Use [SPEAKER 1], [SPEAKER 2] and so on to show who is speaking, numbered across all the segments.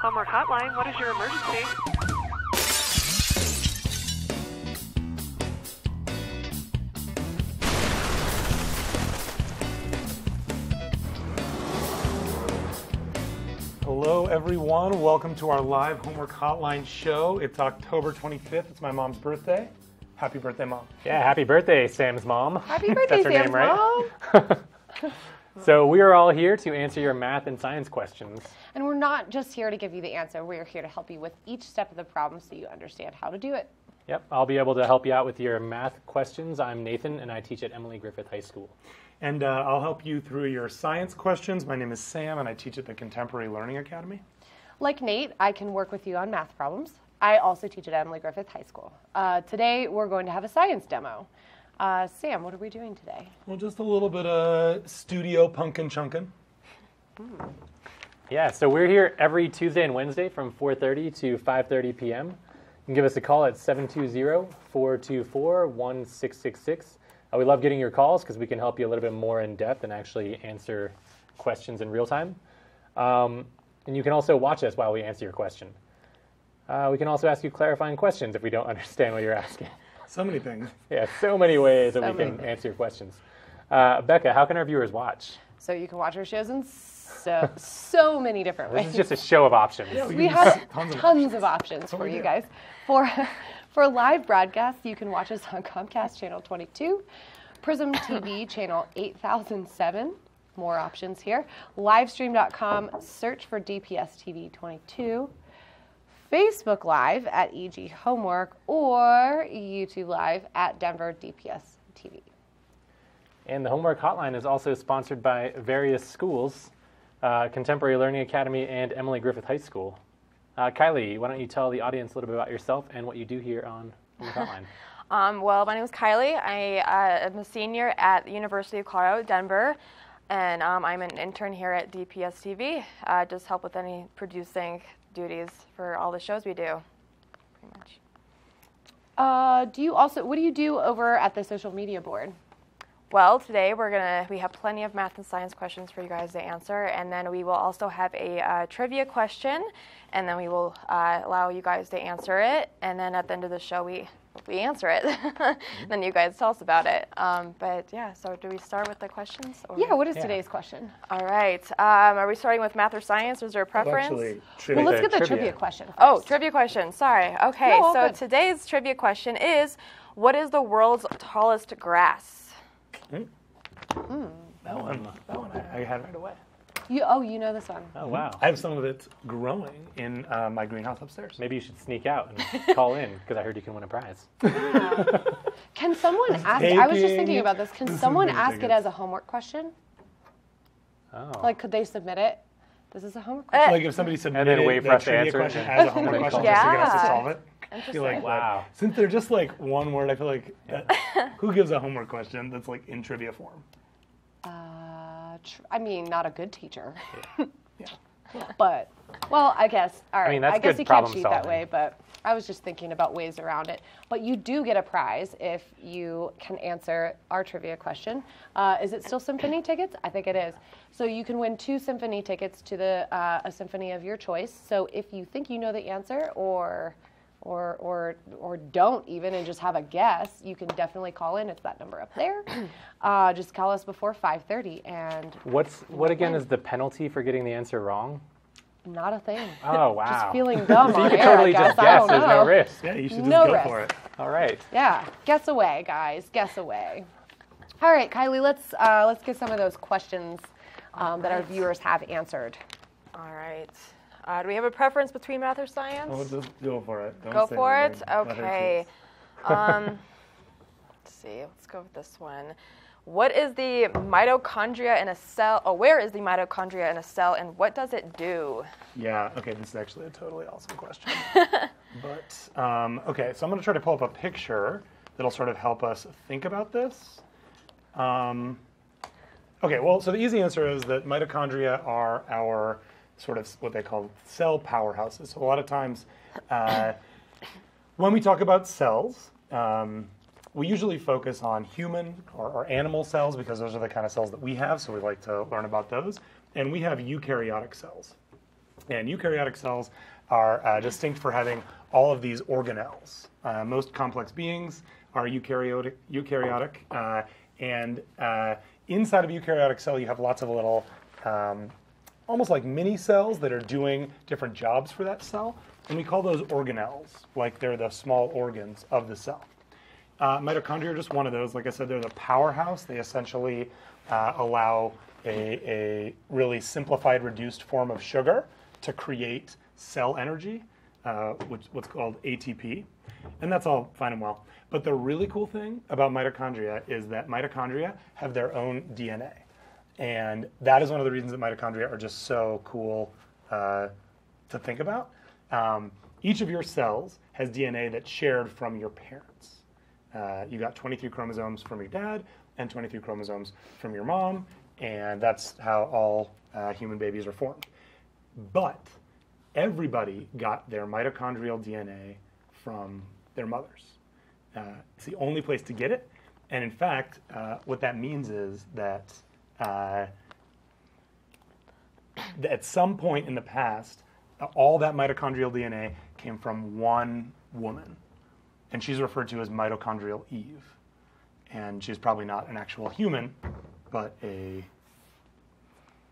[SPEAKER 1] Homework Hotline, what is your emergency?
[SPEAKER 2] Hello, everyone. Welcome to our live homework hotline show. It's October 25th. It's my mom's birthday. Happy birthday, mom.
[SPEAKER 3] Yeah, happy birthday, Sam's mom.
[SPEAKER 4] Happy birthday,
[SPEAKER 3] That's her
[SPEAKER 4] Sam's
[SPEAKER 3] name, right?
[SPEAKER 4] mom.
[SPEAKER 3] So we are all here to answer your math and science questions.
[SPEAKER 4] And we're not just here to give you the answer. We're here to help you with each step of the problem so you understand how to do it.
[SPEAKER 3] Yep, I'll be able to help you out with your math questions. I'm Nathan, and I teach at Emily Griffith High School.
[SPEAKER 2] And uh, I'll help you through your science questions. My name is Sam, and I teach at the Contemporary Learning Academy.
[SPEAKER 4] Like Nate, I can work with you on math problems. I also teach at Emily Griffith High School. Uh, today, we're going to have a science demo. Uh, Sam, what are we doing today?
[SPEAKER 2] Well, just a little bit of studio punkin' chunkin'.
[SPEAKER 3] Yeah, so we're here every Tuesday and Wednesday from 4:30 to 5:30 p.m. You can give us a call at 720-424-1666. Uh, we love getting your calls because we can help you a little bit more in depth and actually answer questions in real time. Um, and you can also watch us while we answer your question. Uh, we can also ask you clarifying questions if we don't understand what you're asking.
[SPEAKER 2] So many things.
[SPEAKER 3] Yeah, so many ways that we
[SPEAKER 4] many
[SPEAKER 3] can
[SPEAKER 4] things.
[SPEAKER 3] answer your questions. Uh, Becca, how can our viewers watch?
[SPEAKER 4] So you can watch our shows in so, so many different ways.
[SPEAKER 3] This
[SPEAKER 4] ways.
[SPEAKER 3] is just a show of options.
[SPEAKER 4] we have
[SPEAKER 2] Tons
[SPEAKER 4] tons,
[SPEAKER 2] of
[SPEAKER 4] of options for you guys. For for live broadcasts, you can watch us on Comcast channel 22, Prism TV channel 8007. More options here. Livestream.com. Search for DPS TV 22. Facebook Live at EG Homework or YouTube Live at Denver DPS TV.
[SPEAKER 3] And the Homework Hotline is also sponsored by various schools, uh, Contemporary Learning Academy and Emily Griffith High School. Uh, Kylie, why don't you tell the audience a little bit about yourself and what you do here on Homework Hotline?
[SPEAKER 5] Um, well, my name is Kylie. I uh, am a senior at the University of Colorado, Denver, and um, I'm an intern here at DPS TV. Uh, just help with any producing duties for all the shows we do, pretty much.
[SPEAKER 4] Uh, do you also, what do you do over at the social media board?
[SPEAKER 5] Well, today we're gonna we have plenty of math and science questions for you guys to answer, and then we will also have a uh, trivia question, and then we will uh, allow you guys to answer it, and then at the end of the show we we answer it, then you guys tell us about it. Um, but yeah, so do we start with the questions? Or?
[SPEAKER 4] Yeah, what is
[SPEAKER 3] Yeah.
[SPEAKER 4] today's question?
[SPEAKER 5] All right. Um, are we starting with math or science? Or is there a
[SPEAKER 2] Well,
[SPEAKER 5] preference?
[SPEAKER 2] actually,
[SPEAKER 4] Well, let's get the
[SPEAKER 3] trivia.
[SPEAKER 4] trivia question. First.
[SPEAKER 5] Oh, trivia question. Sorry. Okay,
[SPEAKER 4] No,
[SPEAKER 5] so
[SPEAKER 4] good.
[SPEAKER 5] today's trivia question is what is the world's tallest grass?
[SPEAKER 2] that one, that one I, I had right away.
[SPEAKER 4] You, oh, you know this one.
[SPEAKER 3] Oh, wow.
[SPEAKER 2] I have some of it growing in uh, my greenhouse upstairs.
[SPEAKER 3] Maybe you should sneak out and call in because I heard you can win a prize.
[SPEAKER 4] Can someone ask? I was just thinking about this. Can
[SPEAKER 2] some
[SPEAKER 4] someone ask it as a homework question?
[SPEAKER 3] Oh.
[SPEAKER 4] Like, could they submit it? This is a homework question.
[SPEAKER 5] Eh,
[SPEAKER 2] Like if somebody submitted
[SPEAKER 3] then wait for
[SPEAKER 2] that
[SPEAKER 3] us to
[SPEAKER 2] trivia
[SPEAKER 3] answer
[SPEAKER 2] question
[SPEAKER 3] and
[SPEAKER 2] as a homework question
[SPEAKER 3] call
[SPEAKER 2] just to get us to solve it. I feel like
[SPEAKER 3] Wow.
[SPEAKER 2] that- since they're just like one word, I feel like that, who gives a homework question that's like in trivia form?
[SPEAKER 4] Uh, tr- I mean, not a good teacher,
[SPEAKER 2] Yeah.
[SPEAKER 4] but well, I guess. All right.
[SPEAKER 3] mean, that's
[SPEAKER 4] guess
[SPEAKER 3] good
[SPEAKER 4] you can't
[SPEAKER 3] problem
[SPEAKER 4] cheat that way, but I was just thinking about ways around it. But you do get a prize if you can answer our trivia question. Uh, is it still symphony tickets? I think it is. So you can win two symphony tickets to the uh, a symphony of your choice. So if you think you know the answer, or or or or don't even and just have a guess, you can definitely call in. It's that number up there. Uh, just call us before 5:30, and
[SPEAKER 3] What's what again is the penalty for getting the answer wrong?
[SPEAKER 4] not a thing.
[SPEAKER 3] Oh, wow.
[SPEAKER 4] Just feeling dumb
[SPEAKER 3] So
[SPEAKER 4] on
[SPEAKER 3] you can
[SPEAKER 4] air,
[SPEAKER 3] totally
[SPEAKER 4] I
[SPEAKER 3] just guess. There's no risk.
[SPEAKER 2] Yeah, you should just
[SPEAKER 4] No
[SPEAKER 2] go
[SPEAKER 4] risk.
[SPEAKER 2] for it.
[SPEAKER 3] All right.
[SPEAKER 4] Yeah, guess away, guys. Guess away. All right, Kylie. Let's uh, let's get some of those questions um, that our viewers have answered.
[SPEAKER 5] All right. Uh, do we have a preference between math or science?
[SPEAKER 2] Oh, just go for it. Don't
[SPEAKER 5] Go for it.
[SPEAKER 2] anything. Let
[SPEAKER 5] Okay. Um, let's see. Let's go with this one. What is the mitochondria in a cell? Oh, where is the mitochondria in a cell, and what does it do?
[SPEAKER 2] Yeah, okay, this is actually a totally awesome question. but, um, okay, so I'm going to try to pull up a picture that'll sort of help us think about this. Um, okay, well, so the easy answer is that mitochondria are our sort of what they call cell powerhouses. So a lot of times uh, when we talk about cells, um, we usually focus on human or, or animal cells because those are the kind of cells that we have, so we like to learn about those. And we have eukaryotic cells. And eukaryotic cells are uh, distinct for having all of these organelles. Uh, most complex beings are eukaryotic, eukaryotic uh, and uh, inside of a eukaryotic cell, you have lots of little, um, almost like mini cells that are doing different jobs for that cell. And we call those organelles, like they're the small organs of the cell. Uh, mitochondria are just one of those. Like I said, they're the powerhouse. They essentially uh, allow a, a, really simplified, reduced form of sugar to create cell energy, uh, which what's called ATP. And that's all fine and well. But the really cool thing about mitochondria is that mitochondria have their own DNA. And that is one of the reasons that mitochondria are just so cool uh, to think about. Um, each of your cells has DNA that's shared from your parents. Uh, you got 23 chromosomes from your dad and 23 chromosomes from your mom, and that's how all uh, human babies are formed. But everybody got their mitochondrial DNA from their mothers. Uh, it's the only place to get it, and in fact, uh, what that means is that uh, at some point in the past, all that mitochondrial DNA came from one woman and she's referred to as mitochondrial Eve. And she's probably not an actual human, but a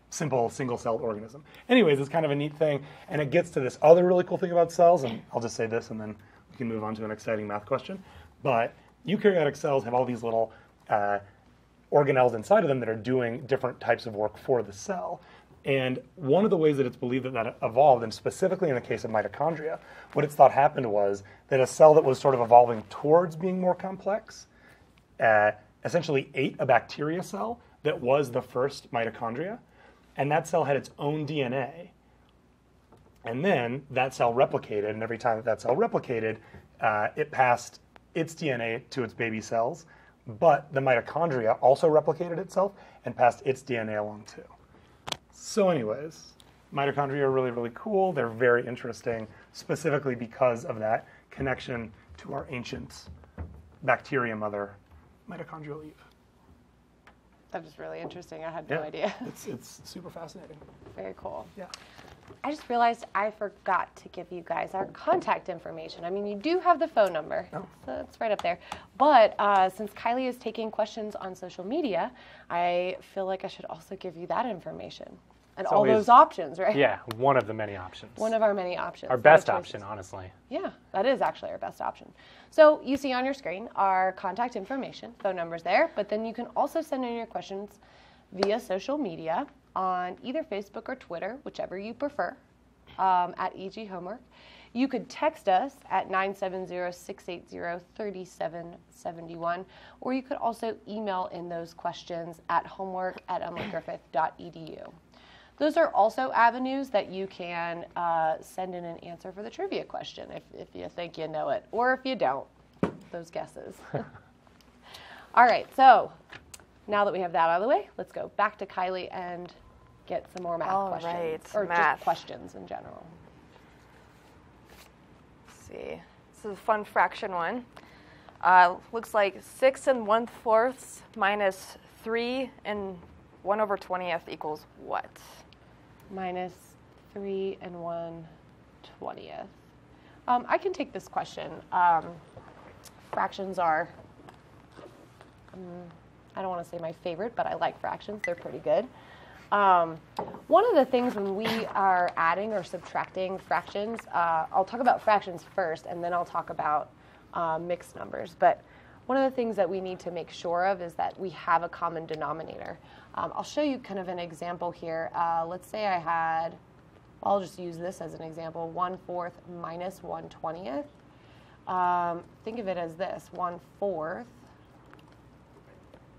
[SPEAKER 2] simple single-celled organism. Anyways, it's kind of a neat thing, and it gets to this other really cool thing about cells, and I'll just say this, and then we can move on to an exciting math question. But eukaryotic cells have all these little uh, organelles inside of them that are doing different types of work for the cell. And one of the ways that it's believed that that evolved, and specifically in the case of mitochondria, what it's thought happened was that a cell that was sort of evolving towards being more complex uh, essentially ate a bacteria cell that was the first mitochondria, and that cell had its own DNA. And then that cell replicated, and every time that, that cell replicated, uh, it passed its DNA to its baby cells, but the mitochondria also replicated itself and passed its DNA along too. So, anyways, mitochondria are really, really cool. They're very interesting, specifically because of that connection to our ancient bacteria mother, mitochondrial Eve.
[SPEAKER 4] That is really interesting. I had no
[SPEAKER 2] Yeah.
[SPEAKER 4] idea.
[SPEAKER 2] It's, it's super fascinating.
[SPEAKER 4] Very cool.
[SPEAKER 2] Yeah.
[SPEAKER 4] I just realized I forgot to give you guys our contact information. I mean, you do have the phone number,
[SPEAKER 2] Oh.
[SPEAKER 4] so it's right up there. But uh, since Kylie is taking questions on social media, I feel like I should also give you that information and
[SPEAKER 3] It's
[SPEAKER 4] all
[SPEAKER 3] always-
[SPEAKER 4] those options, right?
[SPEAKER 3] Yeah, one of the many options.
[SPEAKER 4] One of our many options.
[SPEAKER 3] Our best option, honestly.
[SPEAKER 4] Yeah, that is actually our best option. So you see on your screen our contact information, phone numbers there, but then you can also send in your questions via social media on either Facebook or Twitter, whichever you prefer, um, at EG Homework. You could text us at 970-680-3771, or you could also email in those questions at homework at emilygriffith.edu. Those are also avenues that you can uh, send in an answer for the trivia question if, if you think you know it, or if you don't, those guesses. All right, so now that we have that out of the way, let's go back to Kylie and get some more math
[SPEAKER 5] All
[SPEAKER 4] questions.
[SPEAKER 5] right,
[SPEAKER 4] or
[SPEAKER 5] math.
[SPEAKER 4] just questions in general.
[SPEAKER 5] Let's see. This is a fun fraction one. Uh, looks like 6 and 1 fourths minus 3 and 1 over 20th equals what?
[SPEAKER 4] Minus 3 and 1 20th. Um, I can take this question. Um, fractions are, um, I don't want to say my favorite, but I like fractions. They're pretty good. Um, one of the things when we are adding or subtracting fractions, uh, I'll talk about fractions first and then I'll talk about uh, mixed numbers. But one of the things that we need to make sure of is that we have a common denominator. Um, I'll show you kind of an example here. Uh, let's say I had, I'll just use this as an example, 1 fourth minus 1 20th. Um, think of it as this, 1 fourth,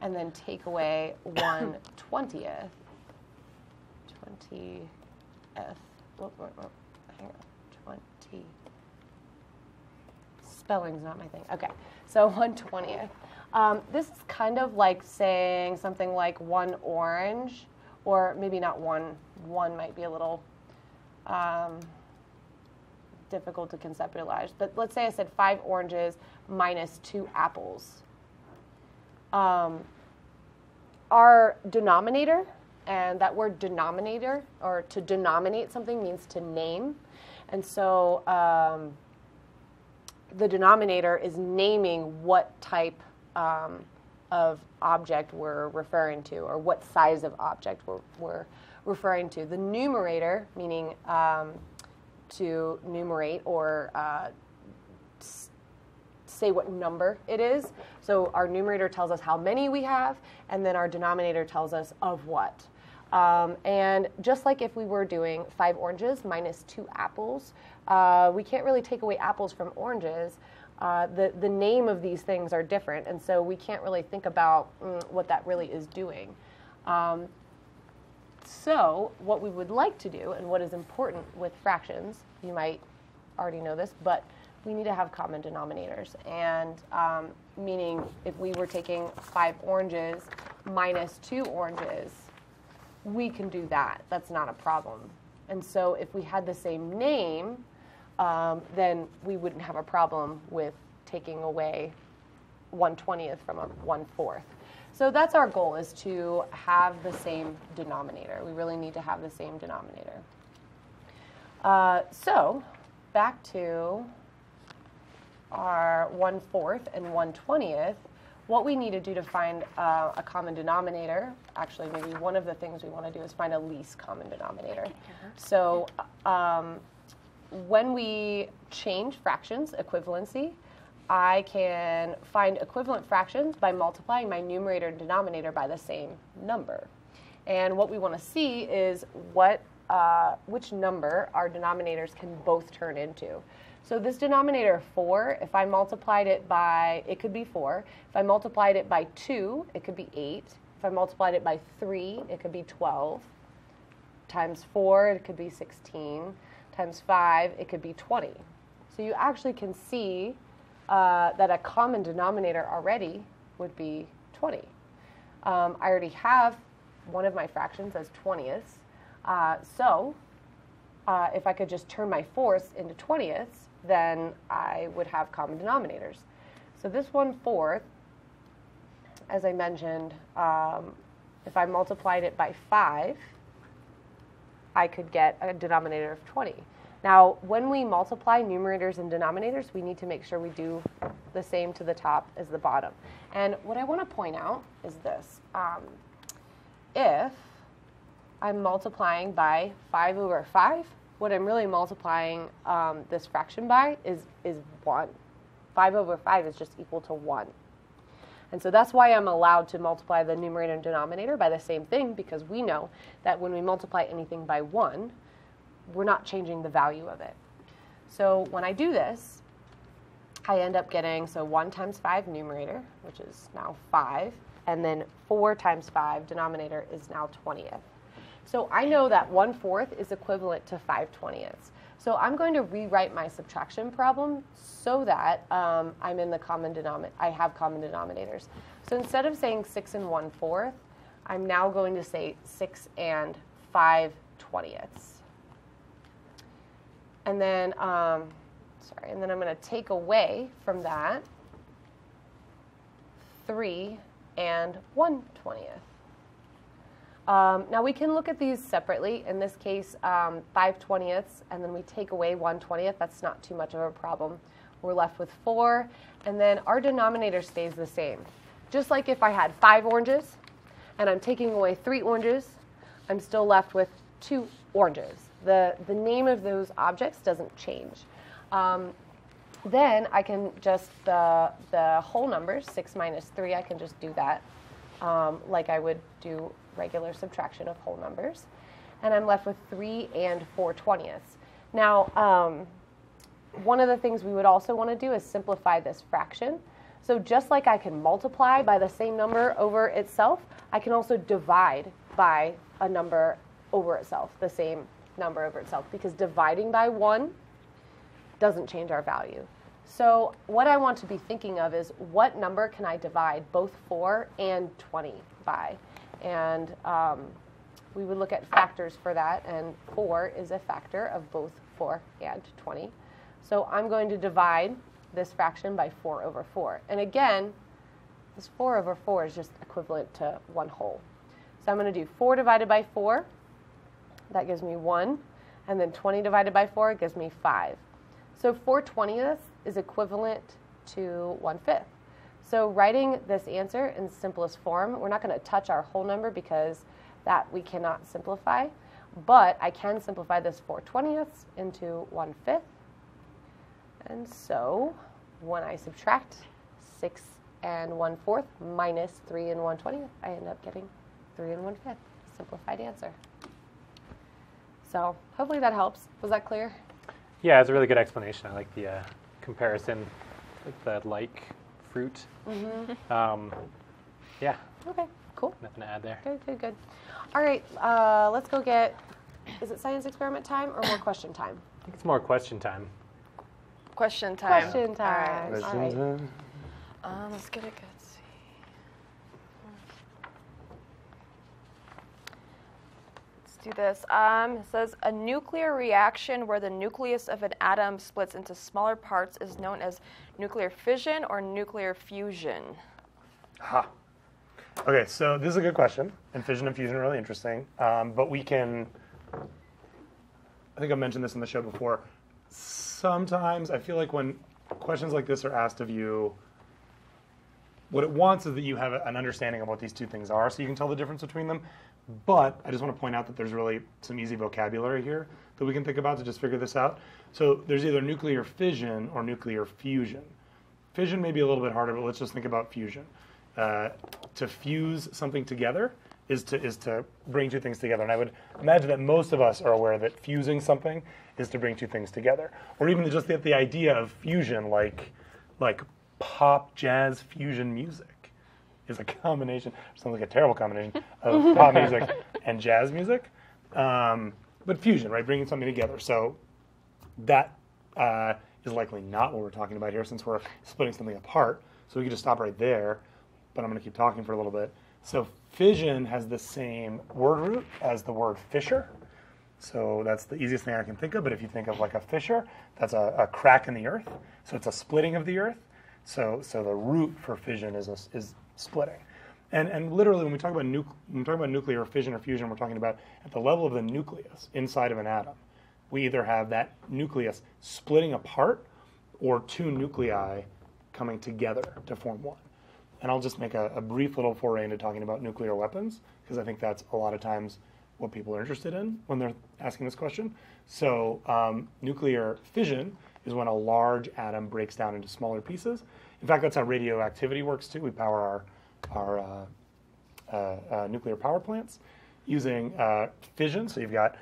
[SPEAKER 4] and then take away 1 20th. 20th. Whoop, whoop, whoop. Hang on. 20. Spelling's not my thing. Okay. So 1 20th. Um, this is kind of like saying something like one orange, or maybe not one. One might be a little um, difficult to conceptualize. But let's say I said five oranges minus two apples. Um, our denominator And that word denominator, or to denominate something, means to name. And so um, the denominator is naming what type um, of object we're referring to, or what size of object we're, we're referring to. The numerator, meaning um, to numerate or uh, say what number it is. So our numerator tells us how many we have, and then our denominator tells us of what. Um, and just like if we were doing five oranges minus two apples, uh, we can't really take away apples from oranges. Uh, the, the name of these things are different, and so we can't really think about mm, what that really is doing. Um, so, what we would like to do, and what is important with fractions, you might already know this, but we need to have common denominators. And um, meaning, if we were taking five oranges minus two oranges, we can do that. That's not a problem. And so, if we had the same name, um, then we wouldn't have a problem with taking away 120th from a 1 4th. So that's our goal is to have the same denominator. We really need to have the same denominator. Uh, so back to our 1 4th and 120th. What we need to do to find uh, a common denominator, actually, maybe one of the things we want to do is find a least common denominator. So um, when we change fractions, equivalency, I can find equivalent fractions by multiplying my numerator and denominator by the same number. And what we want to see is what, uh, which number our denominators can both turn into. So this denominator 4, if I multiplied it by, it could be 4. If I multiplied it by 2, it could be 8. If I multiplied it by 3, it could be 12. Times 4, it could be 16. Times 5, it could be 20. So you actually can see uh, that a common denominator already would be 20. Um, I already have one of my fractions as 20ths. Uh, so uh, if I could just turn my fourths into 20ths, then I would have common denominators. So this one fourth, as I mentioned, um, if I multiplied it by 5, I could get a denominator of 20. Now, when we multiply numerators and denominators, we need to make sure we do the same to the top as the bottom. And what I want to point out is this. Um, if I'm multiplying by 5 over 5, what I'm really multiplying um, this fraction by is, is 1. 5 over 5 is just equal to 1. And so that's why I'm allowed to multiply the numerator and denominator by the same thing, because we know that when we multiply anything by 1, we're not changing the value of it. So when I do this, I end up getting, so 1 times 5 numerator, which is now 5, and then 4 times 5 denominator is now 20th. So I know that 1 fourth is equivalent to 5 20ths. So I'm going to rewrite my subtraction problem so that um, I'm in the common denominator, I have common denominators. So instead of saying 6 and 1 fourth, I'm now going to say 6 and 5 20ths. And then, um, sorry, and then I'm going to take away from that 3 and 1 20th. Um, now we can look at these separately. In this case, um, 5 20ths, and then we take away 1 20th. That's not too much of a problem. We're left with 4, and then our denominator stays the same. Just like if I had 5 oranges, and I'm taking away 3 oranges, I'm still left with 2 oranges. The, the name of those objects doesn't change. Um, then I can just, the, the whole numbers, 6 minus 3, I can just do that um, like I would do regular subtraction of whole numbers. And I'm left with 3 and 4 twentieths. Now, um, one of the things we would also want to do is simplify this fraction. So just like I can multiply by the same number over itself, I can also divide by a number over itself, the same number over itself, because dividing by 1 doesn't change our value. So what I want to be thinking of is what number can I divide both 4 and 20 by? And um, we would look at factors for that, and 4 is a factor of both 4 and 20. So I'm going to divide this fraction by 4 over 4. And again, this 4 over 4 is just equivalent to 1 whole. So I'm going to do 4 divided by 4. That gives me 1. And then 20 divided by 4 gives me 5. So 4 twentieths is equivalent to 1 fifth. So writing this answer in simplest form, we're not going to touch our whole number because that we cannot simplify. But I can simplify this 4 twentieths into 1 fifth. And so when I subtract 6 and 1 fourth minus 3 and 1 twentieth, I end up getting 3 and 1 fifth. Simplified answer. So hopefully that helps. Was that clear?
[SPEAKER 3] Yeah, it's a really good explanation. I like the uh, comparison with the like fruit. Um, yeah,
[SPEAKER 4] Okay, cool.
[SPEAKER 3] nothing to add there.
[SPEAKER 4] Good, good, good. All right, uh, let's go get. Is it science experiment time or more question time?
[SPEAKER 3] I think it's more question time.
[SPEAKER 5] Question time.
[SPEAKER 4] Question time.
[SPEAKER 5] All right.
[SPEAKER 4] All right.
[SPEAKER 5] Um, let's get a good see. Let's do this. Um, it says a nuclear reaction where the nucleus of an atom splits into smaller parts is known as nuclear fission or nuclear fusion.
[SPEAKER 2] Ha. Okay, so this is a good question, and fission and fusion are really interesting. Um, but we can, I think I mentioned this in the show before. Sometimes I feel like when questions like this are asked of you, what it wants is that you have an understanding of what these two things are, so you can tell the difference between them. But I just want to point out that there's really some easy vocabulary here that we can think about to just figure this out. So there's either nuclear fission or nuclear fusion. Fission may be a little bit harder, but let's just think about fusion. Uh, to fuse something together is to is to bring two things together, and I would imagine that most of us are aware that fusing something is to bring two things together, or even just the, the idea of fusion, like like pop jazz fusion music, is a combination. Sounds like a terrible combination of pop music and jazz music, um, but fusion, right? Bringing something together. So that uh, is likely not what we're talking about here since we're splitting something apart. So we could just stop right there, but I'm going to keep talking for a little bit. So fission has the same word root as the word fissure. So that's the easiest thing I can think of. But if you think of like a fissure, that's a, a crack in the earth. So it's a splitting of the earth. So, so the root for fission is, a, is splitting. And, and literally, when we talk about nuc- when we talk about nuclear fission or fusion, we're talking about at the level of the nucleus inside of an atom. We either have that nucleus splitting apart, or two nuclei coming together to form one. And I'll just make a, a brief little foray into talking about nuclear weapons because I think that's a lot of times what people are interested in when they're asking this question. So, um, nuclear fission is when a large atom breaks down into smaller pieces. In fact, that's how radioactivity works too. We power our our uh, uh, uh, nuclear power plants using fission. So you've got,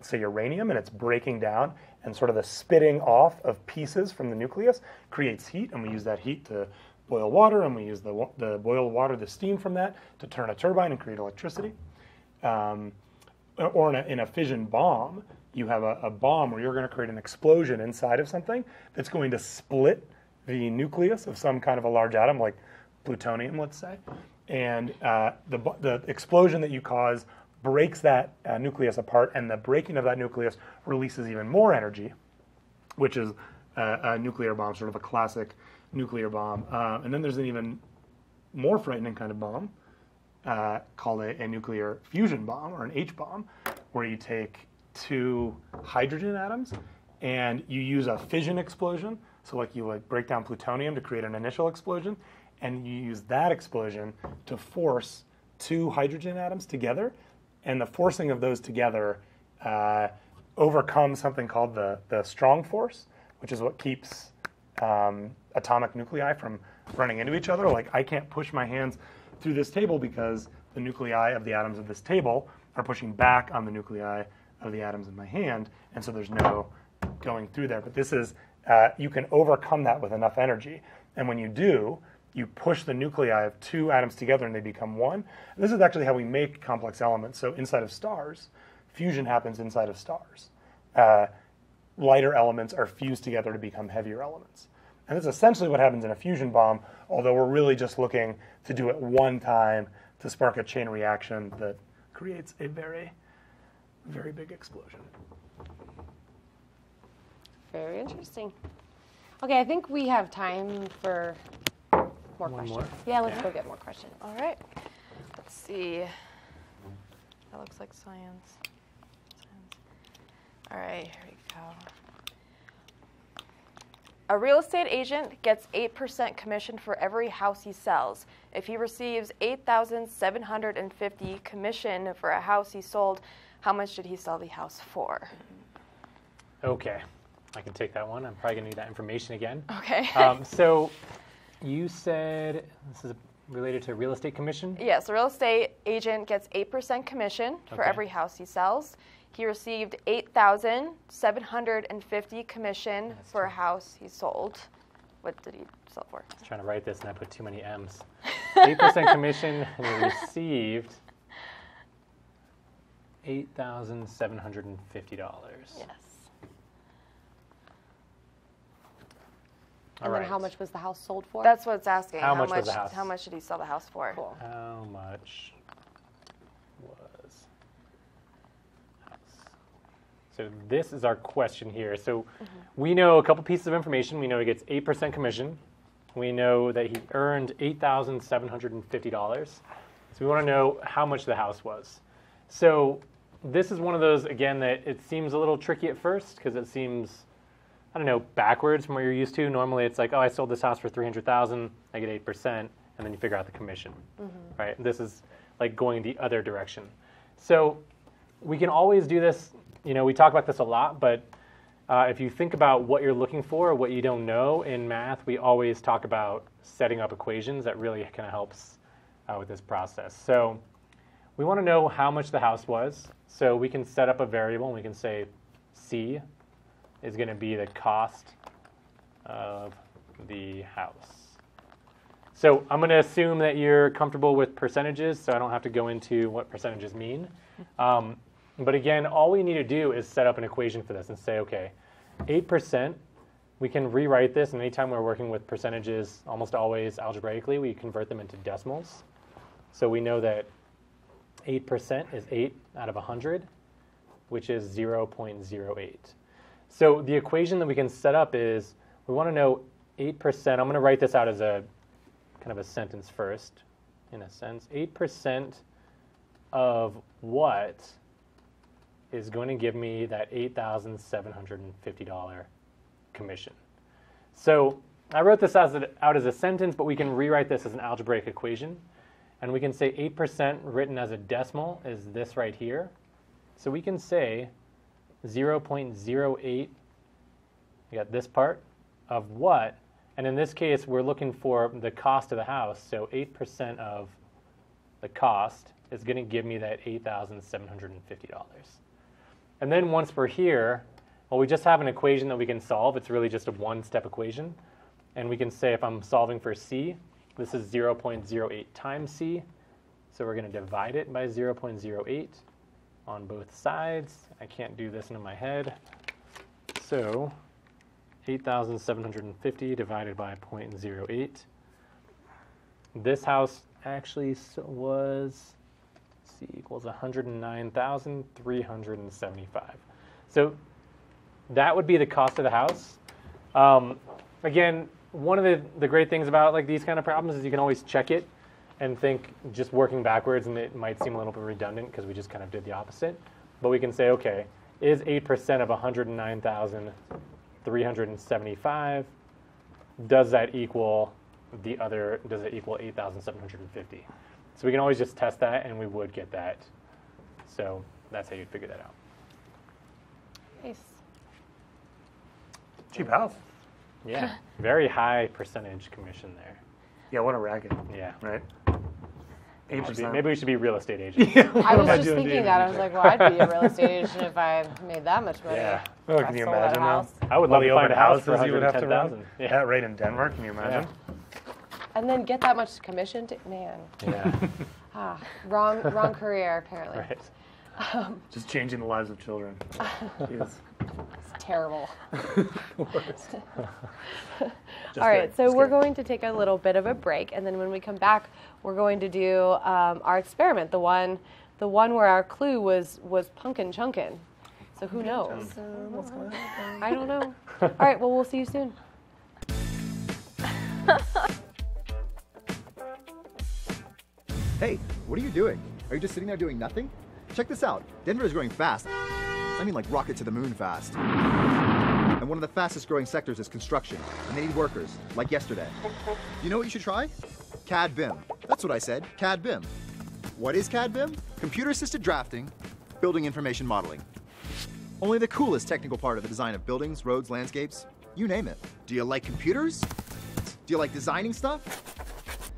[SPEAKER 2] say, uranium, and it's breaking down, and sort of the spitting off of pieces from the nucleus creates heat, and we use that heat to boil water, and we use the, the boiled water, the steam from that, to turn a turbine and create electricity. Um, or in a, in a fission bomb, you have a, a bomb where you're going to create an explosion inside of something that's going to split the nucleus of some kind of a large atom, like plutonium, let's say. And uh, the, the explosion that you cause breaks that uh, nucleus apart, and the breaking of that nucleus releases even more energy, which is uh, a nuclear bomb, sort of a classic nuclear bomb. Uh, and then there's an even more frightening kind of bomb uh, called a, a nuclear fusion bomb or an H bomb, where you take two hydrogen atoms and you use a fission explosion. So, like you like break down plutonium to create an initial explosion, and you use that explosion to force two hydrogen atoms together, and the forcing of those together uh, overcomes something called the the strong force, which is what keeps um, atomic nuclei from running into each other. Like I can't push my hands through this table because the nuclei of the atoms of this table are pushing back on the nuclei of the atoms in my hand, and so there's no going through there. But this is uh, you can overcome that with enough energy, and when you do, you push the nuclei of two atoms together and they become one. And this is actually how we make complex elements. So inside of stars, fusion happens inside of stars. Uh, lighter elements are fused together to become heavier elements. And that's essentially what happens in a fusion bomb, although we're really just looking to do it one time to spark a chain reaction that creates a very, very big explosion.
[SPEAKER 4] Very interesting. Okay, I think we have time for more
[SPEAKER 3] One
[SPEAKER 4] questions.
[SPEAKER 3] more?
[SPEAKER 4] Yeah, let's
[SPEAKER 2] Yeah.
[SPEAKER 4] go get more questions.
[SPEAKER 5] All right. Let's see. That looks like science. Science. All right, here we go. A real estate agent gets 8% commission for every house he sells. If he receives 8,750 commission for a house he sold, how much did he sell the house for?
[SPEAKER 3] Okay, I can take that one. I'm probably gonna need that information again.
[SPEAKER 5] Okay.
[SPEAKER 3] Um, so you said this is related to real estate commission.
[SPEAKER 5] Yes, the real estate agent gets 8% commission for every house he sells. He received 8,750 commission for a house he sold. What did he sell for?
[SPEAKER 3] I was trying to write this and I put too many M's. Eight percent commission and he received eight thousand seven hundred and fifty dollars.
[SPEAKER 5] Yes.
[SPEAKER 4] Then how much was the house sold for?
[SPEAKER 5] That's what it's asking.
[SPEAKER 3] How much was the house?
[SPEAKER 5] How much did he sell the house for?
[SPEAKER 4] cool.
[SPEAKER 3] How much was house? So this is our question here. So mm-hmm. we know a couple pieces of information. We know he gets 8% commission. We know that he earned $8,750. So we want to know how much the house was. So this is one of those, again, that it seems a little tricky at first because it seems, I don't know, backwards from what you're used to. Normally it's like, oh, I sold this house for 300000 I get 8%, and then you figure out the commission, right? This is like going the other direction. So we can always do this. You know, we talk about this a lot, but uh, if you think about what you're looking for, what you don't know in math, we always talk about setting up equations that really kind of helps uh, with this process. So we want to know how much the house was. So we can set up a variable and we can say C is going to be the cost of the house. So I'm going to assume that you're comfortable with percentages, so I don't have to go into what percentages mean. Um, but again, all we need to do is set up an equation for this and say, okay, 8%, we can rewrite this, and anytime we're working with percentages, almost always algebraically, we convert them into decimals. So we know that 8% is 8 out of 100, which is 0.08. So the equation that we can set up is we want to know 8%. I'm going to write this out as a kind of a sentence first, in a sense. 8% of what is going to give me that $8,750 commission. So I wrote this as a, out as a sentence, but we can rewrite this as an algebraic equation. And we can say 8% written as a decimal is this right here. So we can say 0.08, we got this part, of what? And in this case, we're looking for the cost of the house. So 8% of the cost is going to give me that $8,750. And then once we're here, well, we just have an equation that we can solve. It's really just a one-step equation. And we can say if I'm solving for C, this is 0.08 times C. So we're going to divide it by 0.08 on both sides. I can't do this in my head. So 8,750 divided by 0.08. This house actually was C equals 109,375. So that would be the cost of the house. Um, again, one of the, the great things about like these kind of problems is you can always check it and think just working backwards, and it might seem a little bit redundant because we just kind of did the opposite. But we can say, okay, is 8% of 109,375, does that equal the other, does it equal 8,750? So we can always just test that, and we would get that. So that's how you'd figure that out.
[SPEAKER 4] Nice.
[SPEAKER 2] Cheap house.
[SPEAKER 3] Yeah, very high percentage commission there.
[SPEAKER 2] Yeah, what a racket.
[SPEAKER 3] Yeah.
[SPEAKER 2] Right? Eight
[SPEAKER 3] Should be-
[SPEAKER 2] percent.
[SPEAKER 3] maybe we should be real estate agents.
[SPEAKER 4] I was just thinking
[SPEAKER 2] to
[SPEAKER 4] that. I was like, well, I'd be a real estate agent if I made that much money.
[SPEAKER 3] Yeah.
[SPEAKER 2] Oh,
[SPEAKER 4] If I
[SPEAKER 2] can you
[SPEAKER 4] sold that
[SPEAKER 2] imagine though?
[SPEAKER 4] house.
[SPEAKER 3] I would love to find
[SPEAKER 2] open
[SPEAKER 3] a house for
[SPEAKER 2] houses you would have to run
[SPEAKER 3] 110,000.
[SPEAKER 2] at
[SPEAKER 3] Yeah.
[SPEAKER 2] rate in Denver. Can you imagine?
[SPEAKER 4] And then get that much commission to man.
[SPEAKER 3] Yeah.
[SPEAKER 4] Ah, wrong wrong career apparently.
[SPEAKER 3] right.
[SPEAKER 2] Just changing the lives of children. Jeez.
[SPEAKER 4] It's terrible.
[SPEAKER 2] Just
[SPEAKER 4] All right,
[SPEAKER 2] kidding,
[SPEAKER 4] so we're going to take a little bit of a break, and then when we come back, we're going to do um, our experiment, the one, the one where our clue was was punkin' chunkin'. So who knows? I don't know. All right, well we'll see you soon.
[SPEAKER 6] Hey, what are you doing? Are you just sitting there doing nothing? Check this out. Denver is growing fast. I mean like rocket to the moon fast. And one of the fastest growing sectors is construction, and they need workers, like yesterday. You know what you should try? CAD BIM. That's what I said, CAD BIM. What is CAD BIM? Computer assisted drafting, building information modeling. Only the coolest technical part of the design of buildings, roads, landscapes, you name it. Do you like computers? Do you like designing stuff?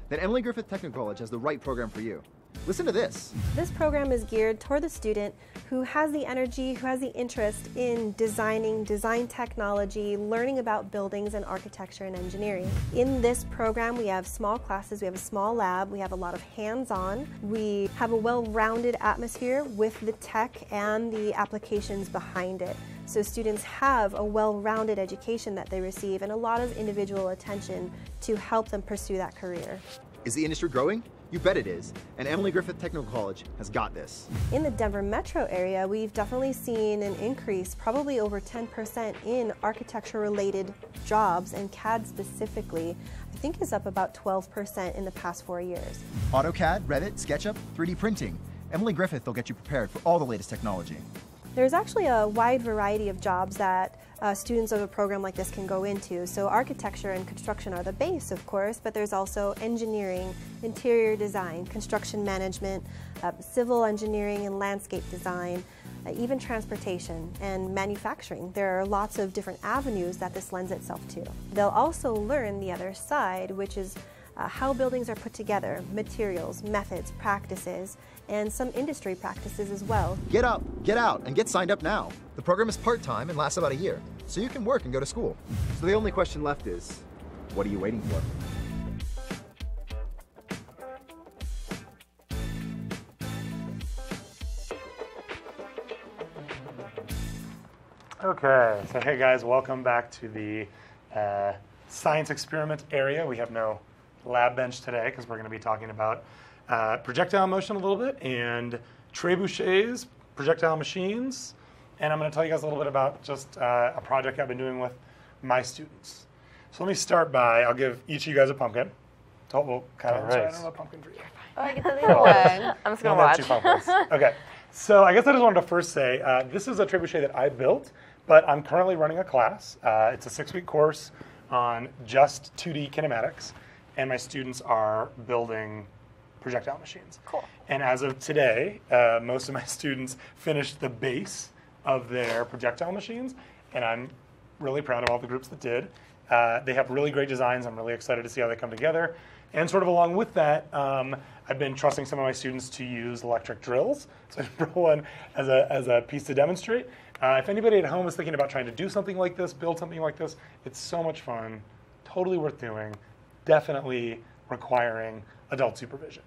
[SPEAKER 6] Then Emily Griffith Technical College has the right program for you. Listen to this.
[SPEAKER 7] This program is geared toward the student who has the energy, who has the interest in designing, design technology, learning about buildings and architecture and engineering. In this program, we have small classes, we have a small lab, we have a lot of hands-on, we have a well-rounded atmosphere with the tech and the applications behind it. So students have a well-rounded education that they receive and a lot of individual attention to help them pursue that career.
[SPEAKER 6] Is the industry growing? You bet it is. And Emily Griffith Technical College has got this.
[SPEAKER 7] In the Denver metro area, we've definitely seen an increase, probably over 10% in architecture related jobs, and CAD specifically, I think is up about 12% in the past four years.
[SPEAKER 6] AutoCAD, Revit, SketchUp, 3D printing. Emily Griffith will get you prepared for all the latest technology.
[SPEAKER 7] There's actually a wide variety of jobs that uh, students of a program like this can go into. So architecture and construction are the base, of course, but there's also engineering, interior design, construction management, uh, civil engineering and landscape design, uh, even transportation and manufacturing. There are lots of different avenues that this lends itself to. They'll also learn the other side, which is uh, how buildings are put together, materials, methods, practices, and some industry practices as well.
[SPEAKER 6] Get up, get out, and get signed up now. The program is part time and lasts about a year, so you can work and go to school. So the only question left is what are you waiting for?
[SPEAKER 2] Okay, so hey guys, welcome back to the uh, science experiment area. We have no lab bench today because we're going to be talking about uh, projectile motion a little bit and trebuchets, projectile machines, and I'm going to tell you guys a little bit about just uh, a project I've been doing with my students. So let me start by I'll give each of you guys a pumpkin. So we'll kind of
[SPEAKER 3] All
[SPEAKER 2] so I
[SPEAKER 3] right.
[SPEAKER 2] don't know a pumpkin for you.
[SPEAKER 5] Oh, I get the little one. I'm just gonna
[SPEAKER 2] have two
[SPEAKER 5] watch.
[SPEAKER 2] pumpkins. okay. So I guess I just wanted to first say uh, this is a trebuchet that I built, but I'm currently running a class. Uh, it's a six-week course on just 2D kinematics, and my students are building projectile machines.
[SPEAKER 5] Cool.
[SPEAKER 2] And as of today, uh, most of my students finished the base of their projectile machines, and I'm really proud of all the groups that did. Uh, they have really great designs. I'm really excited to see how they come together. And sort of along with that, um, I've been trusting some of my students to use electric drills. So I brought one as a, as a piece to demonstrate. Uh, if anybody at home is thinking about trying to do something like this, build something like this, it's so much fun, totally worth doing, definitely requiring adult supervision.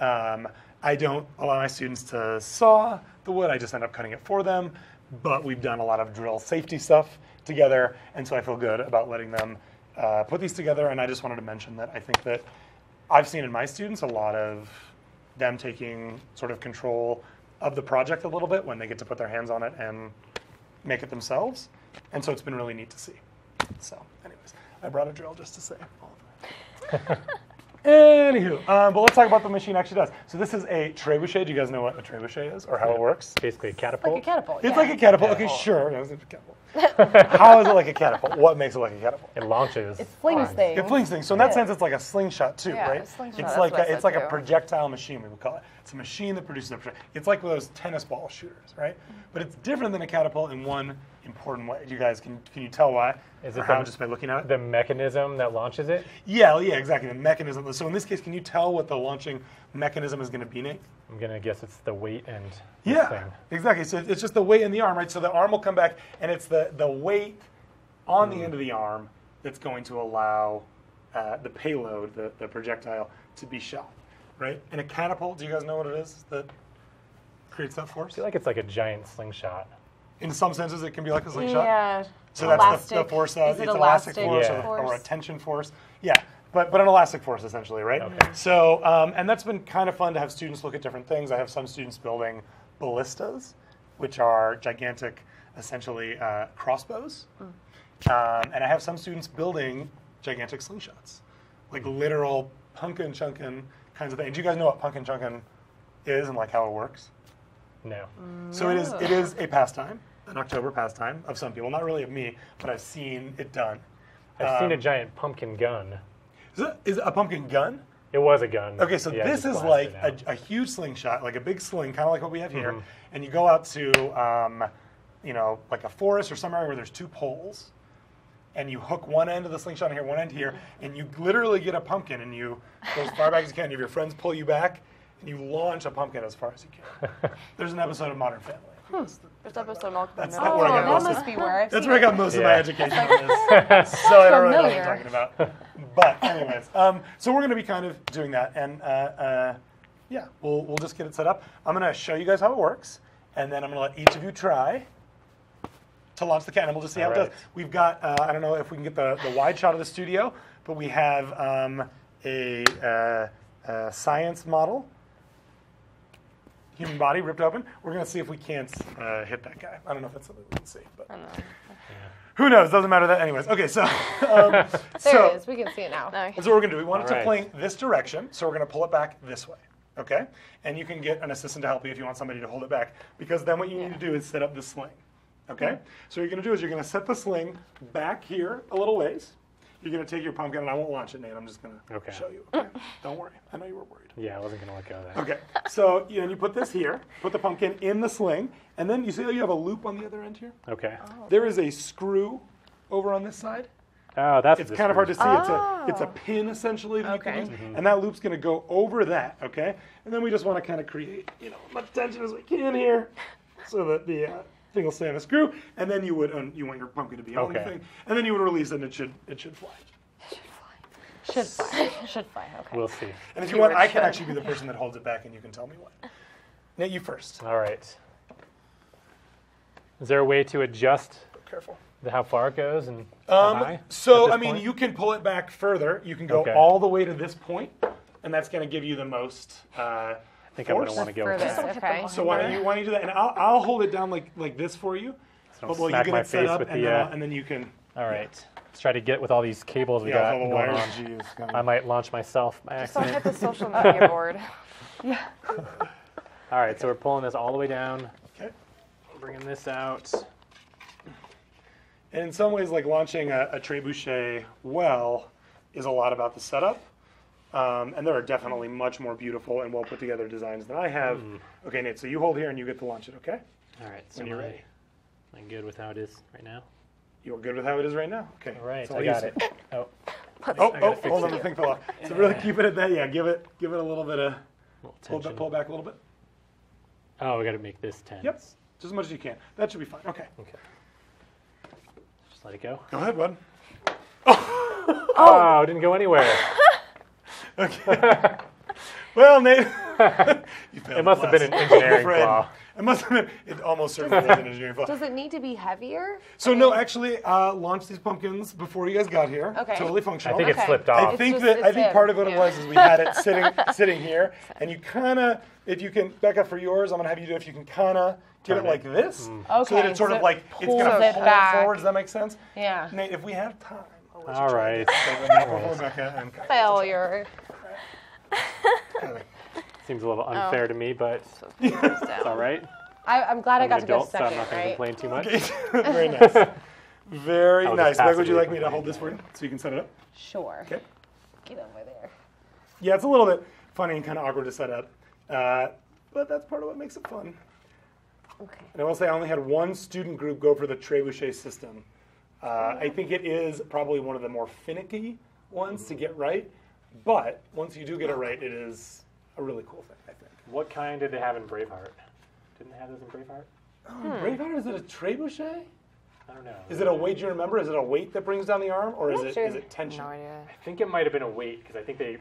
[SPEAKER 2] Um, I don't allow my students to saw the wood, I just end up cutting it for them. But we've done a lot of drill safety stuff together, and so I feel good about letting them uh, put these together. And I just wanted to mention that I think that I've seen in my students a lot of them taking sort of control of the project a little bit when they get to put their hands on it and make it themselves. And so it's been really neat to see. So, anyways, I brought a drill just to say all of that. Anywho, um, but let's talk about what the machine actually does. So this is a trebuchet. Do you guys know what a trebuchet is or how it works?
[SPEAKER 3] Basically, a catapult.
[SPEAKER 4] Like a catapult.
[SPEAKER 2] It's
[SPEAKER 4] yeah.
[SPEAKER 2] like a catapult. Okay, sure. It's a catapult. how is it like a catapult? What makes it like a catapult?
[SPEAKER 3] It launches.
[SPEAKER 4] It flings
[SPEAKER 3] on-
[SPEAKER 4] things.
[SPEAKER 2] It flings things. So in that
[SPEAKER 4] Yeah.
[SPEAKER 2] sense, it's like a slingshot too,
[SPEAKER 5] Yeah,
[SPEAKER 2] right?
[SPEAKER 5] a slingshot,
[SPEAKER 2] It's
[SPEAKER 5] that's
[SPEAKER 2] like
[SPEAKER 5] what I
[SPEAKER 2] a, it's
[SPEAKER 5] said
[SPEAKER 2] like a projectile machine. We would call it. It's a machine that produces a projectile. It's like those tennis ball shooters, right? But it's different than a catapult in one important way. You guys can can you tell why?
[SPEAKER 3] Is it
[SPEAKER 2] how
[SPEAKER 3] the-
[SPEAKER 2] just by looking at it?
[SPEAKER 3] The mechanism that launches it.
[SPEAKER 2] yeah, yeah, exactly. The mechanism. So in this case, can you tell what the launching mechanism is going to be, Nate?
[SPEAKER 3] I'm gonna guess it's the weight and
[SPEAKER 2] Yeah,
[SPEAKER 3] thing.
[SPEAKER 2] exactly. So it's just the weight in the arm, right? So the arm will come back, and it's the, the weight on
[SPEAKER 3] Hmm.
[SPEAKER 2] the end of the arm that's going to allow uh, the payload, the, the projectile, to be shot, right? And a catapult, do you guys know what it is that creates that force?
[SPEAKER 3] I feel like it's like a giant slingshot.
[SPEAKER 2] In some senses, it can be like a slingshot.
[SPEAKER 4] Yeah.
[SPEAKER 2] So that's the, the
[SPEAKER 4] Elastic.
[SPEAKER 2] force of
[SPEAKER 4] it
[SPEAKER 2] it's elastic,
[SPEAKER 4] elastic
[SPEAKER 2] force,
[SPEAKER 3] Yeah.
[SPEAKER 2] or, or a tension force. Yeah, but but an elastic force essentially, right?
[SPEAKER 3] Okay.
[SPEAKER 2] So um, and that's been kind of fun to have students look at different things. I have some students building ballistas, which are gigantic, essentially uh, crossbows,
[SPEAKER 4] Hmm.
[SPEAKER 2] um, and I have some students building gigantic slingshots, like literal pumpkin chunkin kinds of things. Do you guys know what pumpkin chunkin is and like how it works?
[SPEAKER 3] No.
[SPEAKER 2] So it is it is a pastime, an October pastime of some people, not really of me, but I've seen it done.
[SPEAKER 3] I've seen a
[SPEAKER 2] Um,
[SPEAKER 3] giant pumpkin gun.
[SPEAKER 2] Is it, is it a pumpkin gun?
[SPEAKER 3] It was a gun.
[SPEAKER 2] Okay, so
[SPEAKER 3] Yeah,
[SPEAKER 2] this
[SPEAKER 3] just
[SPEAKER 2] is like a,
[SPEAKER 3] out.
[SPEAKER 2] a huge slingshot, like a big sling, kind of like what we have here,
[SPEAKER 3] Mm-hmm.
[SPEAKER 2] and you go out to, um, you know, like a forest or somewhere where there's two poles, and you hook one end of the slingshot here, one end here, and you literally get a pumpkin, and you go as far back as you can. Have your friends pull you back, and you launch a pumpkin as far as you can. There's an episode of Modern Family. That's the-
[SPEAKER 5] This episode Malcolm
[SPEAKER 2] That's
[SPEAKER 5] in
[SPEAKER 2] not
[SPEAKER 5] the
[SPEAKER 2] where I
[SPEAKER 4] Oh,
[SPEAKER 2] got
[SPEAKER 4] that
[SPEAKER 2] most of-
[SPEAKER 4] must be where I've
[SPEAKER 2] That's where I got most of my education on this. So I don't really know what you're
[SPEAKER 4] Familiar.
[SPEAKER 2] talking about. But anyways, um, so we're going to be kind of doing that, and uh, uh, yeah, we'll we'll just get it set up. I'm going to show you guys how it works, and then I'm going to let each of you try to launch the cannon. We'll just see how it does. We've got uh, I don't know if we can get the, the wide shot of the studio, but we have um, a, uh, a science model. Human body ripped open. We're gonna see if we can't uh, hit that guy. I don't know if that's something we can see, but I don't know. who knows? Doesn't matter that, anyways. Okay, so um,
[SPEAKER 4] There
[SPEAKER 2] so
[SPEAKER 4] it is. We can see it now.
[SPEAKER 5] No.
[SPEAKER 2] that's what we're gonna do. We want it to
[SPEAKER 3] Alright.
[SPEAKER 2] point this direction, so we're gonna pull it back this way. Okay, and you can get an assistant to help you if you want somebody to hold it back, because then what you need to do is set up the sling. Okay, so what you're gonna do is you're gonna set the sling back here a little ways. You're gonna take your pumpkin, and I won't launch it, Nate. I'm just gonna
[SPEAKER 3] Okay.
[SPEAKER 2] show you. Okay? Don't worry. I know you were worried.
[SPEAKER 3] Yeah, I wasn't gonna let go of that.
[SPEAKER 2] Okay, so you, know, you put this here, put the pumpkin in the sling, and then you see how you have a loop on the other end here?
[SPEAKER 3] Okay.
[SPEAKER 2] There is a screw over on this side.
[SPEAKER 3] Oh, that's
[SPEAKER 2] It's
[SPEAKER 3] the
[SPEAKER 2] kind of hard to see.
[SPEAKER 3] screw.
[SPEAKER 2] It's a it's a pin essentially that
[SPEAKER 4] Okay.
[SPEAKER 2] you can use, and that loop's going to go over that. Okay, and then we just want to kind of create you know as much tension as we can here, so that the uh, thing will stay on a screw, and then you would un- you want your pumpkin to be on the thing, and then you would release it, and it should it should fly.
[SPEAKER 4] It should fly. It should fly. Okay.
[SPEAKER 3] We'll see.
[SPEAKER 2] And if you want,
[SPEAKER 4] Keyword
[SPEAKER 2] I can
[SPEAKER 4] should.
[SPEAKER 2] actually be the person that holds it back, and you can tell me what. Nate, you first.
[SPEAKER 3] All right. Is there a way to adjust
[SPEAKER 2] Careful.
[SPEAKER 3] the, how far it goes and how
[SPEAKER 2] Um,
[SPEAKER 3] high?
[SPEAKER 2] so I mean,
[SPEAKER 3] point?
[SPEAKER 2] you can pull it back further. You can go
[SPEAKER 3] Okay.
[SPEAKER 2] all the way to this point, and that's going to give you the most. Uh,
[SPEAKER 3] I think I'm gonna want to go with
[SPEAKER 4] Furthest.
[SPEAKER 3] that.
[SPEAKER 4] Okay.
[SPEAKER 2] So why don't you why don't you do that? And I'll, I'll hold it down like like this for you.
[SPEAKER 3] So
[SPEAKER 2] But well, you
[SPEAKER 3] smack
[SPEAKER 2] get
[SPEAKER 3] my
[SPEAKER 2] it
[SPEAKER 3] face
[SPEAKER 2] up,
[SPEAKER 3] with
[SPEAKER 2] and,
[SPEAKER 3] the.
[SPEAKER 2] then,
[SPEAKER 3] Uh,
[SPEAKER 2] I'll- and then you can.
[SPEAKER 3] all right. Let's try to get with all these cables we
[SPEAKER 2] Yeah,
[SPEAKER 3] got
[SPEAKER 2] all the
[SPEAKER 3] going
[SPEAKER 2] wires.
[SPEAKER 3] on.
[SPEAKER 2] Jeez, kind
[SPEAKER 3] I might launch myself by
[SPEAKER 5] Just don't
[SPEAKER 3] accident.
[SPEAKER 5] hit the social media board. Yeah.
[SPEAKER 3] All right, so we're pulling this all the way down,
[SPEAKER 2] Okay.
[SPEAKER 3] bringing this out.
[SPEAKER 2] And in some ways, like launching a, a trebuchet well is a lot about the setup. Um, and there are definitely much more beautiful and well put together designs than I have.
[SPEAKER 3] Mm.
[SPEAKER 2] Okay, Nate, so you hold here and you get to launch it, okay?
[SPEAKER 3] All right, so
[SPEAKER 2] When you're
[SPEAKER 3] ready. I-
[SPEAKER 2] ready.
[SPEAKER 3] am good with how it is right now?
[SPEAKER 2] You're good with how it is right now? Okay.
[SPEAKER 3] All right,
[SPEAKER 2] that's
[SPEAKER 3] I got
[SPEAKER 2] say.
[SPEAKER 3] it. Oh,
[SPEAKER 2] Oh, oh, hold on,
[SPEAKER 3] it.
[SPEAKER 2] the thing fell off. So really keep it at that. Yeah, give it, give it a little bit of
[SPEAKER 3] little
[SPEAKER 2] pull, it,
[SPEAKER 3] tension.
[SPEAKER 2] pull back a little bit.
[SPEAKER 3] Oh, we got to make this tense.
[SPEAKER 2] Yep, just as much as you can. That should be fine. Okay,
[SPEAKER 3] Okay. Just let it go.
[SPEAKER 2] go ahead, bud.
[SPEAKER 3] Oh, it didn't go anywhere.
[SPEAKER 2] Okay. well, Nate, you
[SPEAKER 3] It must have been an engineering
[SPEAKER 2] Fred,
[SPEAKER 3] flaw.
[SPEAKER 2] It must have been. It almost certainly was an engineering flaw.
[SPEAKER 4] Does it need to be heavier?
[SPEAKER 2] So no, actually, uh, launched these pumpkins before you guys got here.
[SPEAKER 4] Okay.
[SPEAKER 2] Totally functional.
[SPEAKER 3] I
[SPEAKER 2] functional.
[SPEAKER 3] think it
[SPEAKER 4] Okay.
[SPEAKER 3] slipped
[SPEAKER 2] I
[SPEAKER 3] off.
[SPEAKER 2] think
[SPEAKER 4] just-
[SPEAKER 2] that I think
[SPEAKER 4] in,
[SPEAKER 2] part of what it was is we had it sitting sitting here, and you kind of, if you can back up for yours, I'm gonna have you do if you can kind of get it
[SPEAKER 3] Turn it.
[SPEAKER 2] like this, so that
[SPEAKER 4] Okay,
[SPEAKER 2] it's sort
[SPEAKER 4] so
[SPEAKER 2] of like it's gonna
[SPEAKER 4] it
[SPEAKER 2] pull
[SPEAKER 4] back.
[SPEAKER 2] forward. Does that make sense?
[SPEAKER 4] Yeah.
[SPEAKER 2] Nate, if we have time, I'll let you
[SPEAKER 3] All
[SPEAKER 2] try
[SPEAKER 3] right.
[SPEAKER 2] this. So then before Rebecca and Kyle.
[SPEAKER 4] Failure.
[SPEAKER 3] Seems a little unfair to me, but
[SPEAKER 5] It's
[SPEAKER 3] it's all right.
[SPEAKER 4] I, I'm glad I
[SPEAKER 3] I'm
[SPEAKER 4] got
[SPEAKER 3] an
[SPEAKER 4] to go
[SPEAKER 3] adult, so I'm not going to
[SPEAKER 4] right?
[SPEAKER 3] complain too much.
[SPEAKER 2] Very nice. Very nice.
[SPEAKER 3] just
[SPEAKER 2] Meg, would you like me to hold this for you so you can set it up?
[SPEAKER 4] Sure.
[SPEAKER 2] Okay.
[SPEAKER 4] Get over there.
[SPEAKER 2] Yeah, it's a little bit funny and kind of awkward to set up, uh, but that's part of what makes it fun.
[SPEAKER 4] Okay.
[SPEAKER 2] And I will say I only had one student group go for the trebuchet system. Uh, I think it is probably one of the more finicky ones to get right, but once you do get it right, it is a really cool thing, I think.
[SPEAKER 3] What kind did they have in Braveheart? Didn't they have those in Braveheart?
[SPEAKER 2] Oh, Braveheart, is it a trebuchet?
[SPEAKER 3] I don't know.
[SPEAKER 2] Is it a weight? Do you remember? Is it a weight that brings down the arm, or is
[SPEAKER 4] not
[SPEAKER 2] it
[SPEAKER 4] sure.
[SPEAKER 2] is it tension?
[SPEAKER 5] No idea.
[SPEAKER 3] I think it might have been a weight because I think they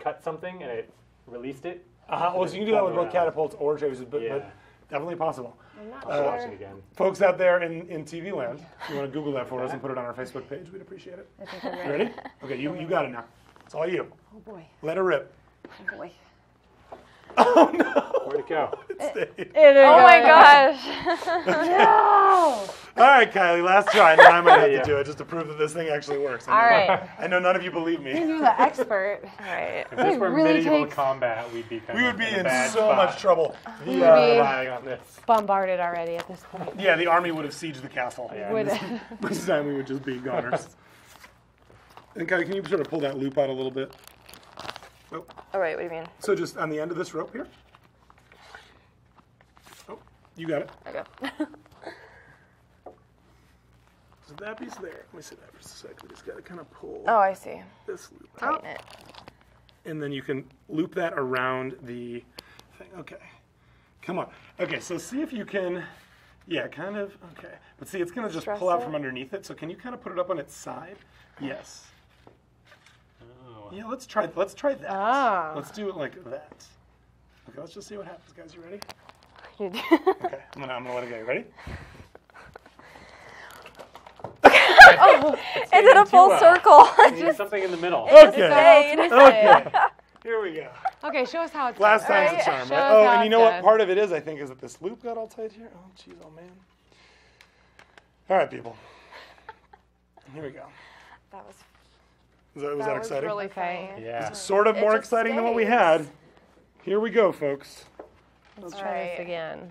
[SPEAKER 3] cut something and it released it.
[SPEAKER 2] Uh-huh. Well, so you can do that with both catapults or trebuchets, but,
[SPEAKER 3] Yeah.
[SPEAKER 2] but definitely possible.
[SPEAKER 4] I'm not
[SPEAKER 3] I'll have to watch
[SPEAKER 4] sure.
[SPEAKER 3] again.
[SPEAKER 2] Folks out there in, in TV land, if you want to Google that for us and put it on our Facebook page, we'd appreciate it.
[SPEAKER 4] I think I'm
[SPEAKER 2] You
[SPEAKER 4] ready.
[SPEAKER 2] ready? Okay, you, you got it now. It's all you.
[SPEAKER 4] Oh boy.
[SPEAKER 2] Let her rip.
[SPEAKER 4] Oh boy.
[SPEAKER 2] Oh no!
[SPEAKER 3] Where'd it go?
[SPEAKER 2] It.
[SPEAKER 4] It
[SPEAKER 5] Oh my gosh.
[SPEAKER 4] Oh,
[SPEAKER 2] All right, Kylie, last try. Now I might have
[SPEAKER 3] Yeah.
[SPEAKER 2] to do it just to prove that this thing actually works. I
[SPEAKER 4] all
[SPEAKER 2] know-
[SPEAKER 4] right.
[SPEAKER 2] I know none of you believe me.
[SPEAKER 4] You're the expert.
[SPEAKER 5] All right.
[SPEAKER 3] If this
[SPEAKER 4] It
[SPEAKER 3] were
[SPEAKER 4] really
[SPEAKER 3] medieval
[SPEAKER 4] takes-
[SPEAKER 3] combat, we'd be kind
[SPEAKER 2] We would be
[SPEAKER 3] in,
[SPEAKER 2] in
[SPEAKER 3] bad
[SPEAKER 2] so
[SPEAKER 3] spot.
[SPEAKER 2] much trouble. The,
[SPEAKER 4] would
[SPEAKER 2] uh,
[SPEAKER 4] be-
[SPEAKER 3] Relying on this.
[SPEAKER 4] Bombarded already at this point.
[SPEAKER 2] yeah, the army would have sieged the castle.
[SPEAKER 3] Yeah.
[SPEAKER 4] Would-
[SPEAKER 2] This time we would just be goners. and Kylie, can you sort of pull that loop out a little bit? Oh,
[SPEAKER 5] All right. What do you mean?
[SPEAKER 2] so just on the end of this rope here. You got it.
[SPEAKER 5] Okay.
[SPEAKER 2] So that piece there. Let me see that for a second. We just got to kind of pull
[SPEAKER 5] Oh, I see.
[SPEAKER 2] this loop out.
[SPEAKER 5] Tighten it.
[SPEAKER 2] and then you can loop that around the thing. Okay, come on. Okay, so see if you can, yeah, kind of, okay. But see, it's gonna just
[SPEAKER 5] Stress
[SPEAKER 2] pull out
[SPEAKER 5] it?
[SPEAKER 2] from underneath it, so can you kind of put it up on its side? Yes.
[SPEAKER 3] Oh.
[SPEAKER 2] Yeah, let's try, let's try that.
[SPEAKER 4] Ah.
[SPEAKER 2] Let's do it like that. Okay, let's just see what happens, guys. You ready?
[SPEAKER 5] You do-
[SPEAKER 2] Okay, I'm gonna, I'm gonna let it go. You ready?
[SPEAKER 5] Oh, it did a full
[SPEAKER 3] well.
[SPEAKER 5] circle.
[SPEAKER 3] We need something in the middle.
[SPEAKER 2] Okay. Okay. Here we go.
[SPEAKER 4] Okay, show us how it's
[SPEAKER 2] Last
[SPEAKER 4] done.
[SPEAKER 2] time's the charm,
[SPEAKER 4] Show
[SPEAKER 2] right? Oh, and you know what?
[SPEAKER 4] done.
[SPEAKER 2] Part of it is, I think, is that this loop got all tight here. Oh, jeez, oh man. All right, people. Here we go.
[SPEAKER 5] That was
[SPEAKER 2] Was that, was
[SPEAKER 5] that
[SPEAKER 2] that
[SPEAKER 5] was
[SPEAKER 2] exciting?
[SPEAKER 5] really
[SPEAKER 4] Okay.
[SPEAKER 5] funny.
[SPEAKER 3] Yeah.
[SPEAKER 2] Sort of
[SPEAKER 5] It
[SPEAKER 2] more
[SPEAKER 5] just
[SPEAKER 2] exciting than what we had. Here we go, folks.
[SPEAKER 4] Let's
[SPEAKER 5] All
[SPEAKER 4] try this
[SPEAKER 5] right.
[SPEAKER 4] again.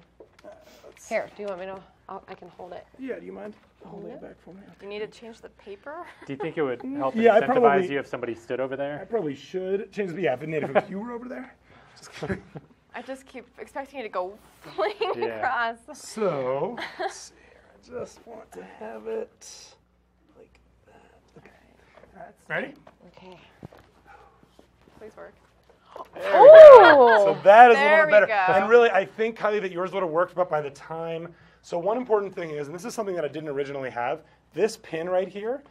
[SPEAKER 4] Here, do you want me to? I'll, I can hold it.
[SPEAKER 2] Yeah, do you mind holding it back for me?
[SPEAKER 5] You need to change the paper.
[SPEAKER 3] Do you think it would help
[SPEAKER 2] Yeah,
[SPEAKER 3] incentivize
[SPEAKER 2] probably-
[SPEAKER 3] you if somebody stood over there?
[SPEAKER 2] I probably should change the yeah. If, Nate, if you were over there. Just.
[SPEAKER 5] I just keep expecting you to go fling
[SPEAKER 3] Yeah.
[SPEAKER 5] across.
[SPEAKER 2] So, let's see. I just want to have it like that. Okay. Ready?
[SPEAKER 4] Okay.
[SPEAKER 5] Please work.
[SPEAKER 2] So that is a
[SPEAKER 5] There
[SPEAKER 2] little better.
[SPEAKER 5] go.
[SPEAKER 2] And really, I think, Kylie, that yours would have worked, but by the time. So, one important thing is, and this is something that I didn't originally have, this pin right here,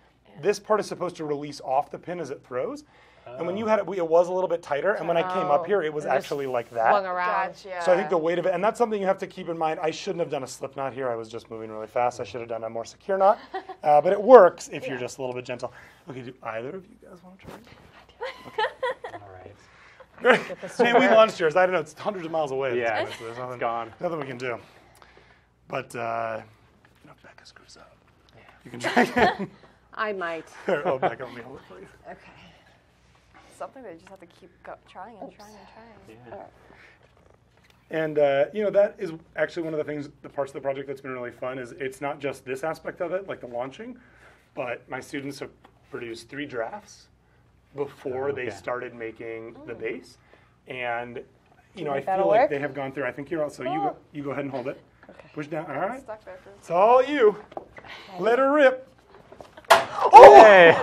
[SPEAKER 2] this part is supposed to release off the pin as it throws. And when you had it, we- it was a little bit tighter. And when I came up
[SPEAKER 4] Oh,
[SPEAKER 2] here, it was
[SPEAKER 4] it
[SPEAKER 2] actually like that.
[SPEAKER 4] Flung around.
[SPEAKER 5] Gotcha.
[SPEAKER 2] So I think the weight of it, and that's something you have to keep in mind. I shouldn't have done a slip knot here. I was just moving really fast. I should have done a more secure knot. Uh, but it works if you're just a little bit gentle. Okay, do either of you guys want to try?
[SPEAKER 3] All right.
[SPEAKER 2] Great. Man, we launched yours. I don't know. It's hundreds of miles away.
[SPEAKER 3] Yeah,
[SPEAKER 2] point,
[SPEAKER 3] it's,
[SPEAKER 2] so there's
[SPEAKER 3] it's
[SPEAKER 2] nothing,
[SPEAKER 3] gone.
[SPEAKER 2] nothing we can do. But uh, you know, if Becca screws up, you can try again.
[SPEAKER 4] I might.
[SPEAKER 2] oh, Becca, let me hold it for you.
[SPEAKER 4] Okay.
[SPEAKER 5] Something that you just have to keep go- trying and trying and trying.
[SPEAKER 3] Yeah.
[SPEAKER 2] And uh, you know that is actually one of the things, the parts of the project that's been really fun is it's not just this aspect of it, like the launching, but my students have produced three drafts before they
[SPEAKER 3] Okay.
[SPEAKER 2] started making the base, and you know I feel like
[SPEAKER 4] work?
[SPEAKER 2] they have gone through. I think you're also you go you go ahead and hold it. Okay. Push down. All right,
[SPEAKER 5] Stuck there for
[SPEAKER 2] it's all you. Let her rip.
[SPEAKER 3] Hey.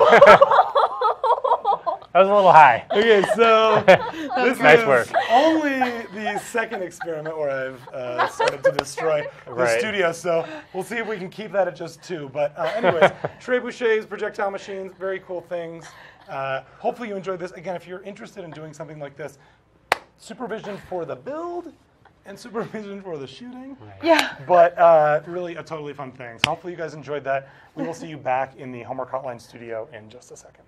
[SPEAKER 3] that was a little high.
[SPEAKER 2] Okay, so this
[SPEAKER 3] Nice
[SPEAKER 2] is
[SPEAKER 3] work.
[SPEAKER 2] only the second experiment where I've uh, started to destroy the studio. So we'll see if we can keep that at just two. But uh, anyways, trebuchets, projectile machines, very cool things. Uh, hopefully you enjoyed this. Again, if you're interested in doing something like this, supervision for the build and supervision for the shooting.
[SPEAKER 5] Yeah.
[SPEAKER 2] But uh, really a totally fun thing. So hopefully you guys enjoyed that. We will see you back in the Homework Hotline studio in just a second.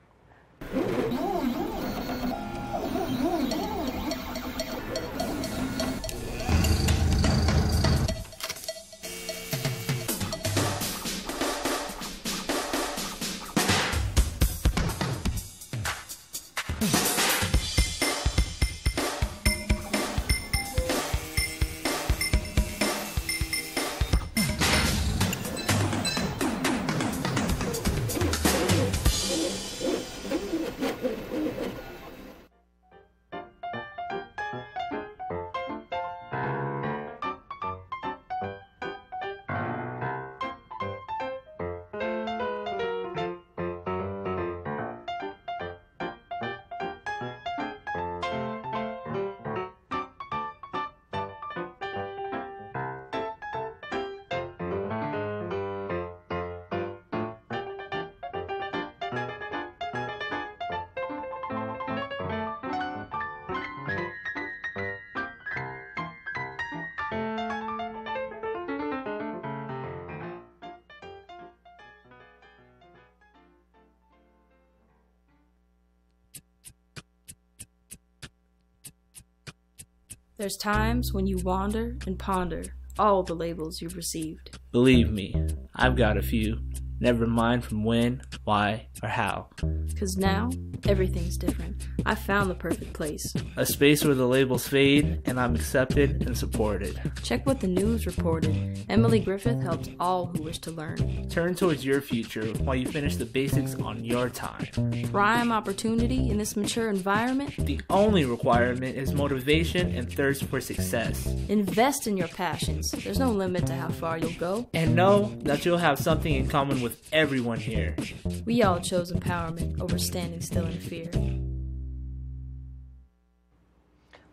[SPEAKER 8] There's times when you wander and ponder all the labels you've received. Believe me, I've got a few. Never mind from when, why, or how.
[SPEAKER 9] Cause now, everything's different. I found the perfect place.
[SPEAKER 8] A space where the labels fade and I'm accepted and supported.
[SPEAKER 9] Check what the news reported. Emily Griffith helps all who wish to learn.
[SPEAKER 8] Turn towards your future while you finish the basics on your time.
[SPEAKER 9] Prime opportunity in this mature environment.
[SPEAKER 8] The only requirement is motivation and thirst for success.
[SPEAKER 9] Invest in your passions. There's no limit to how far you'll go.
[SPEAKER 8] And know that you'll have something in common with everyone here.
[SPEAKER 9] We all chose empowerment over standing still in fear.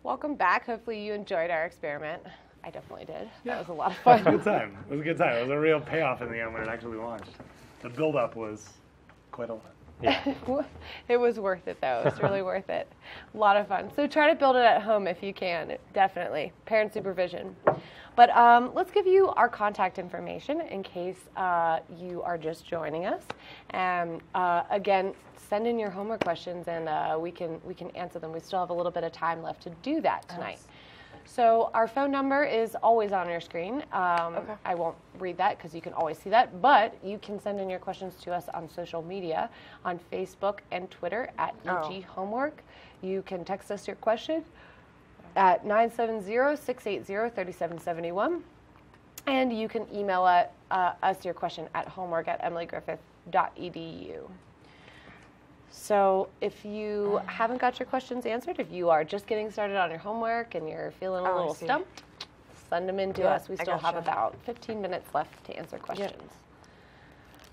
[SPEAKER 4] Welcome back. Hopefully, you enjoyed our experiment. I definitely did.
[SPEAKER 2] Yeah.
[SPEAKER 4] That was a lot of fun.
[SPEAKER 2] It was a good time. It was a good time. It was a real payoff in the end when it actually launched. The build up was quite a lot.
[SPEAKER 4] it was worth it though. It was really worth it. A lot of fun. So try to build it at home if you can. Definitely. Parent supervision. But um, let's give you our contact information in case uh, you are just joining us. And uh, again, send in your homework questions and uh, we can we can answer them. We still have a little bit of time left to do that tonight. So our phone number is always on your screen. Um,
[SPEAKER 5] Okay.
[SPEAKER 4] I won't read that because you can always see that, but you can send in your questions to us on social media, on Facebook and Twitter at
[SPEAKER 5] Oh.
[SPEAKER 4] UG Homework. You can text us your question at 970-680-3771. And you can email uh, uh, us your question at homework at emilygriffith.edu. So if you haven't got your questions answered, if you are just getting started on your homework and you're feeling a
[SPEAKER 5] Oh,
[SPEAKER 4] little stumped, send them in to
[SPEAKER 5] Yeah,
[SPEAKER 4] us. We still have about 15 minutes left to answer questions.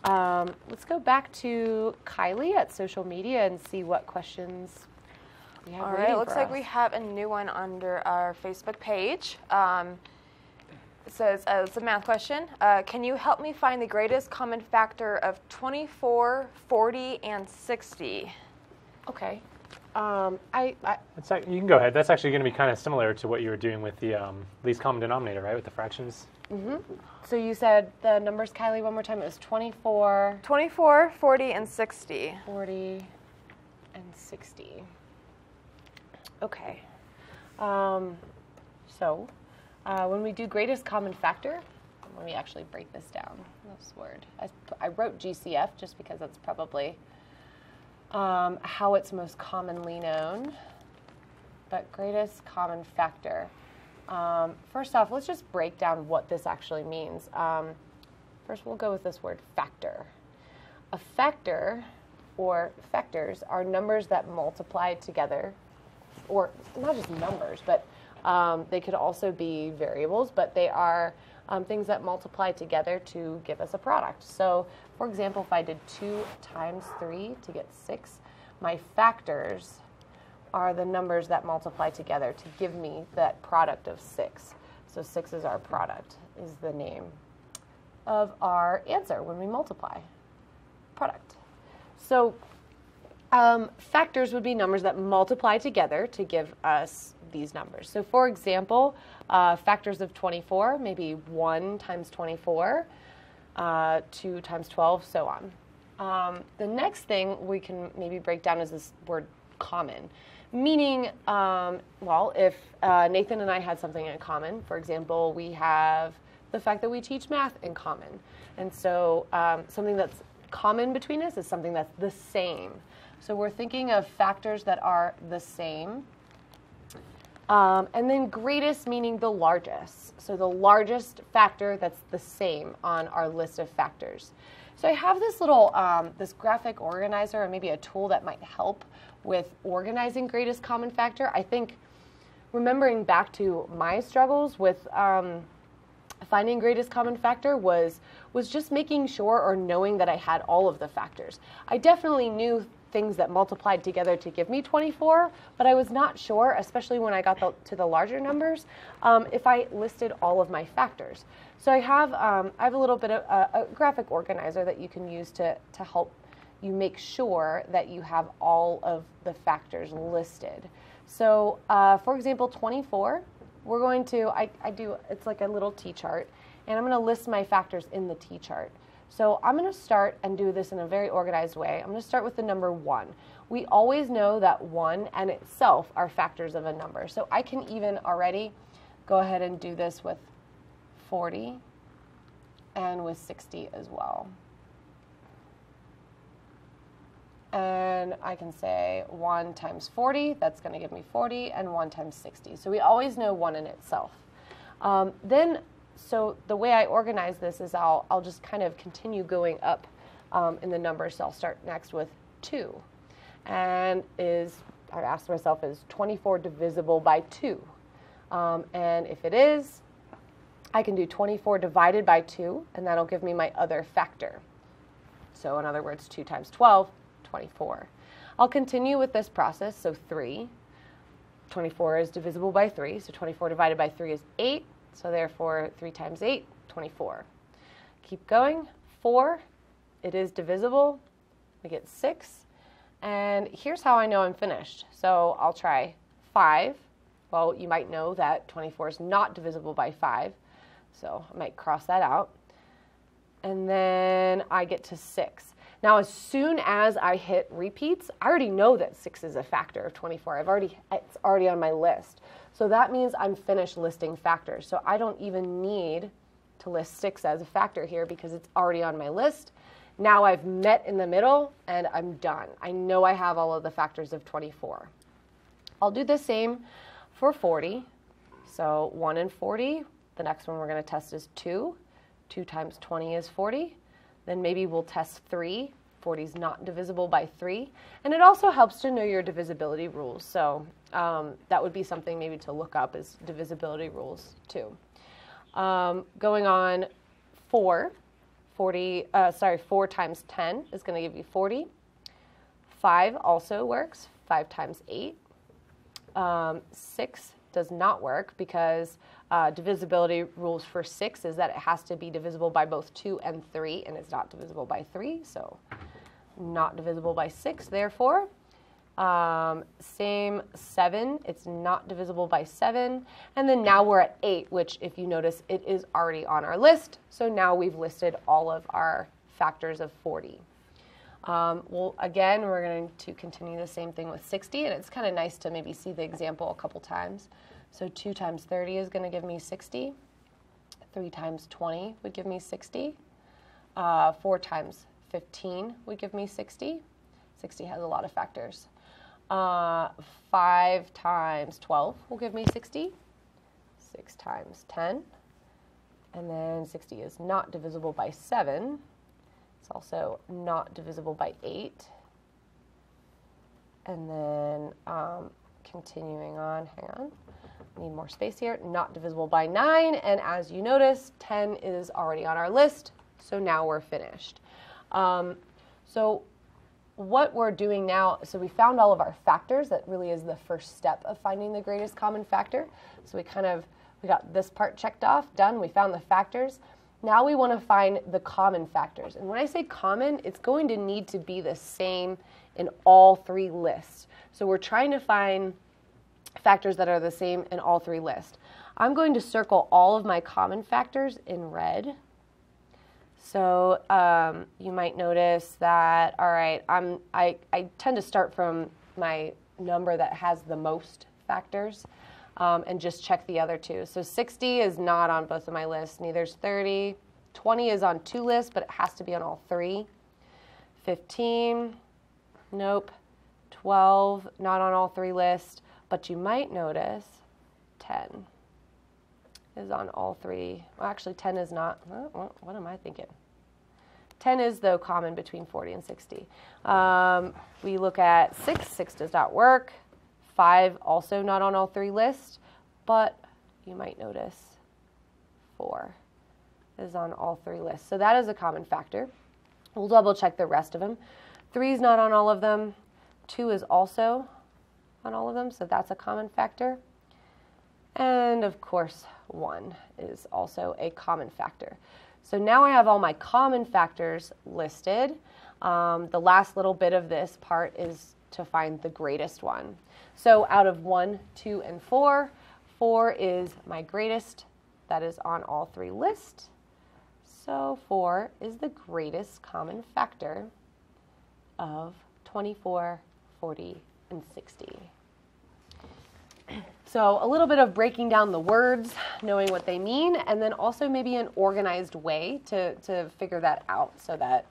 [SPEAKER 4] Um, let's go back to Kylie at social media and see what questions we have
[SPEAKER 5] All right, looks like
[SPEAKER 4] us.
[SPEAKER 5] we have a new one under our Facebook page. Um, it says, uh, it's a math question. Uh, can you help me find the greatest common factor of 24, 40, and 60?
[SPEAKER 4] Okay. Um, I, I
[SPEAKER 3] That's, ac- you can go ahead. That's actually going to be kind of similar to what you were doing with the um, least common denominator, right? With the fractions. Mm-hmm.
[SPEAKER 4] so you said the numbers, Kylie, one more time. It was 24,
[SPEAKER 5] 24, 40, and 60.
[SPEAKER 4] 40, and 60. Okay. Um, so uh, when we do greatest common factor, let me actually break this down. This word. I, I wrote GCF just because that's probably um, how it's most commonly known. But greatest common factor. Um, first off, let's just break down what this actually means. Um, first, we'll go with this word factor. A factor or factors are numbers that multiply together, or not just numbers, but um, they could also be variables, but they are um, things that multiply together to give us a product. So, for example, if I did 2 times 3 to get 6, my factors are the numbers that multiply together to give me that product of 6. So 6 is our product, is the name of our answer when we multiply. Product. So um, factors would be numbers that multiply together to give us these numbers. So, for example, uh, factors of 24, maybe 1 times 24, uh, 2 times 12, so on. Um, the next thing we can maybe break down is this word common, meaning, um, well, if uh, Nathan and I had something in common, for example, we have the fact that we teach math in common. And so um, something that's common between us is something that's the same. So we're thinking of factors that are the same. Um, and then greatest meaning the largest. So the largest factor that's the same on our list of factors. So I have this little, um, this graphic organizer or maybe a tool that might help with organizing greatest common factor. I think remembering back to my struggles with um, finding greatest common factor was was just making sure or knowing that I had all of the factors. I definitely knew things that multiplied together to give me 24, but I was not sure, especially when I got the, to the larger numbers, um, if I listed all of my factors. So I have um, I have a little bit of a, a graphic organizer that you can use to to help you make sure that you have all of the factors listed. So, uh, for example, 24 we're going to, I, I do, it's like a little T-chart, and I'm going to list my factors in the T-chart. So I'm going to start and do this in a very organized way. I'm going to start with the number one. We always know that one and itself are factors of a number. So I can even already go ahead and do this with 40 and with 60 as well. And I can say 1 times 40, that's going to give me 40, and 1 times 60. So we always know 1 in itself. Um, then, so the way I organize this is I'll, I'll just kind of continue going up um, in the numbers. So I'll start next with 2. And is, I asked myself, is 24 divisible by 2? Um, and if it is, I can do 24 divided by 2, and that'll give me my other factor. So in other words, 2 times 12, 24. I'll continue with this process, so 3. 24 is divisible by 3, so 24 divided by 3 is 8, so therefore 3 times 8, 24. Keep going, 4, it is divisible, we get 6, and here's how I know I'm finished. So I'll try 5. Well, you might know that 24 is not divisible by 5, so I might cross that out. And then I get to 6. Now, as soon as I hit repeats, I already know that 6 is a factor of 24. I've already, it's already on my list. So that means I'm finished listing factors. So I don't even need to list 6 as a factor here because it's already on my list. Now I've met in the middle and I'm done. I know I have all of the factors of 24. I'll do the same for 40. So 1 and 40. The next one we're going to test is 2. 2 times 20 is 40. Then maybe we'll test 3. 40 is not divisible by 3. And it also helps to know your divisibility rules. So um, that would be something maybe to look up is divisibility rules too. Um, going on 4. 40, uh, sorry, 4 times 10 is going to give you 40. 5 also works. 5 times 8. Um, 6 does not work because uh, divisibility rules for 6 is that it has to be divisible by both 2 and 3, and it's not divisible by 3, so not divisible by 6, therefore. Um, same 7, it's not divisible by 7. And then now we're at 8, which, if you notice, it is already on our list. So now we've listed all of our factors of 40. Um, well, again, we're going to continue the same thing with 60, and it's kind of nice to maybe see the example a couple times. So 2 times 30 is going to give me 60. 3 times 20 would give me 60. Uh, 4 times 15 would give me 60. 60 has a lot of factors. Uh, 5 times 12 will give me 60. 6 times 10. And then 60 is not divisible by 7. It's also not divisible by 8. And then um, continuing on, hang on need more space here, not divisible by 9. And as you notice, 10 is already on our list, so now we're finished. Um, so what we're doing now, so we found all of our factors. That really is the first step of finding the greatest common factor. So we kind of, we got this part checked off, done. We found the factors. Now we want to find the common factors. And when I say common, it's going to need to be the same in all three lists. So we're trying to find factors that are the same in all three lists. I'm going to circle all of my common factors in red. So um, you might notice that, all right, I'm, I, I tend to start from my number that has the most factors um, and just check the other two. So 60 is not on both of my lists, neither is 30. 20 is on two lists, but it has to be on all three. 15, nope. 12, not on all three lists. But you might notice 10 is on all three. Well, actually, 10 is not. What am I thinking? 10 is, though, common between 40 and 60. Um, we look at 6. 6 does not work. 5 also not on all three lists. But you might notice 4 is on all three lists. So that is a common factor. We'll double check the rest of them. 3 is not on all of them. 2 is also on all of them, so that's a common factor. And of course, 1 is also a common factor. So now I have all my common factors listed. Um, the last little bit of this part is to find the greatest one. So out of 1, 2, and 4, 4 is my greatest. That is on all three lists. So 4 is the greatest common factor of 24, 40, and 60. So a little bit of breaking down the words, knowing what they mean, and then also maybe an organized way to, to figure that out so that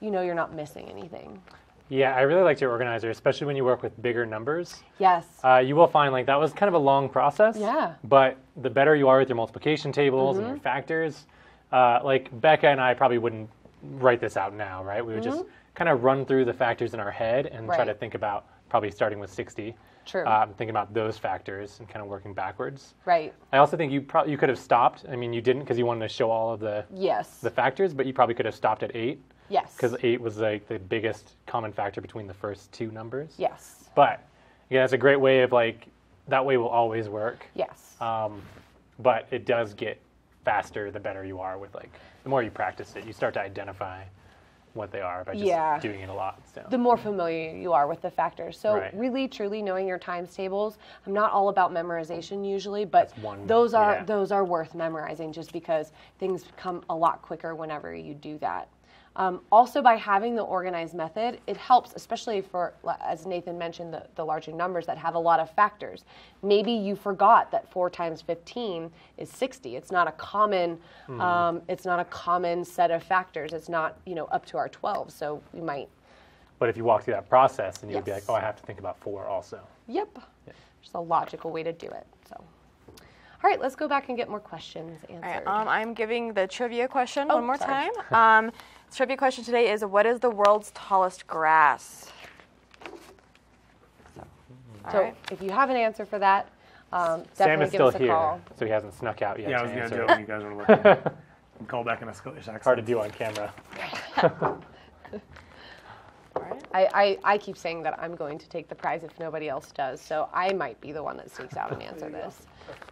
[SPEAKER 4] you know you're not missing anything.
[SPEAKER 3] Yeah, I really liked your organizer, especially when you work with bigger numbers.
[SPEAKER 4] Yes.
[SPEAKER 3] Uh, you will find like that was kind of a long process.
[SPEAKER 4] Yeah.
[SPEAKER 3] But the better you are with your multiplication tables and your factors, uh, like Becca and I probably wouldn't write this out now, right? We would just kind of run through the factors in our head and try to think about probably starting with 60.
[SPEAKER 4] True.
[SPEAKER 3] Um, thinking about those factors and kind of working backwards.
[SPEAKER 4] right.
[SPEAKER 3] I also think you probably you could have stopped. I mean, you didn't because you wanted to show all of the
[SPEAKER 4] Yes.
[SPEAKER 3] the factors, but you probably could have stopped at eight
[SPEAKER 4] yes.
[SPEAKER 3] because eight was like the biggest common factor between the first two numbers.
[SPEAKER 4] yes.
[SPEAKER 3] But yeah, it's a great way of like that way will always work.
[SPEAKER 4] Yes.
[SPEAKER 3] Um, but it does get faster the better you are with like the more you practice it, you start to identify what they are by just
[SPEAKER 4] Yeah.
[SPEAKER 3] doing it a lot. So
[SPEAKER 4] the more familiar you are with the factors. So
[SPEAKER 3] Right.
[SPEAKER 4] really truly knowing your times tables. I'm not all about memorization usually, but
[SPEAKER 3] one-
[SPEAKER 4] those are
[SPEAKER 3] yeah.
[SPEAKER 4] those are worth memorizing just because things come a lot quicker whenever you do that. Um, also, by having the organized method, it helps, especially for, as Nathan mentioned, the, the larger numbers that have a lot of factors. Maybe you forgot that four times 15 is 60. It's not a common,
[SPEAKER 3] Hmm.
[SPEAKER 4] um, it's not a common set of factors. It's not, you know, up to our 12. So we might
[SPEAKER 3] but if you walk through that process, then you'd be like, oh, I have to think about four also.
[SPEAKER 4] Yep. Just a logical way to do it. So, all right, let's go back and get more questions answered.
[SPEAKER 5] All right, um, I'm giving the trivia question
[SPEAKER 4] Oh,
[SPEAKER 5] one more
[SPEAKER 4] sorry.
[SPEAKER 5] time. The trivia question today is What is the world's tallest grass? All
[SPEAKER 4] so,
[SPEAKER 5] right.
[SPEAKER 4] if you have an answer for that, um,
[SPEAKER 3] Sam is
[SPEAKER 4] give
[SPEAKER 3] still
[SPEAKER 4] us a
[SPEAKER 3] here,
[SPEAKER 4] call.
[SPEAKER 3] so he hasn't snuck out yet.
[SPEAKER 2] Yeah, I
[SPEAKER 3] to
[SPEAKER 2] was gonna
[SPEAKER 3] answer.
[SPEAKER 2] do it when you guys were looking. Call back in a Scottish accent.
[SPEAKER 3] Hard to do on camera.
[SPEAKER 4] I, I, I keep saying that I'm going to take the prize if nobody else does, so I might be the one that sneaks out and answer this.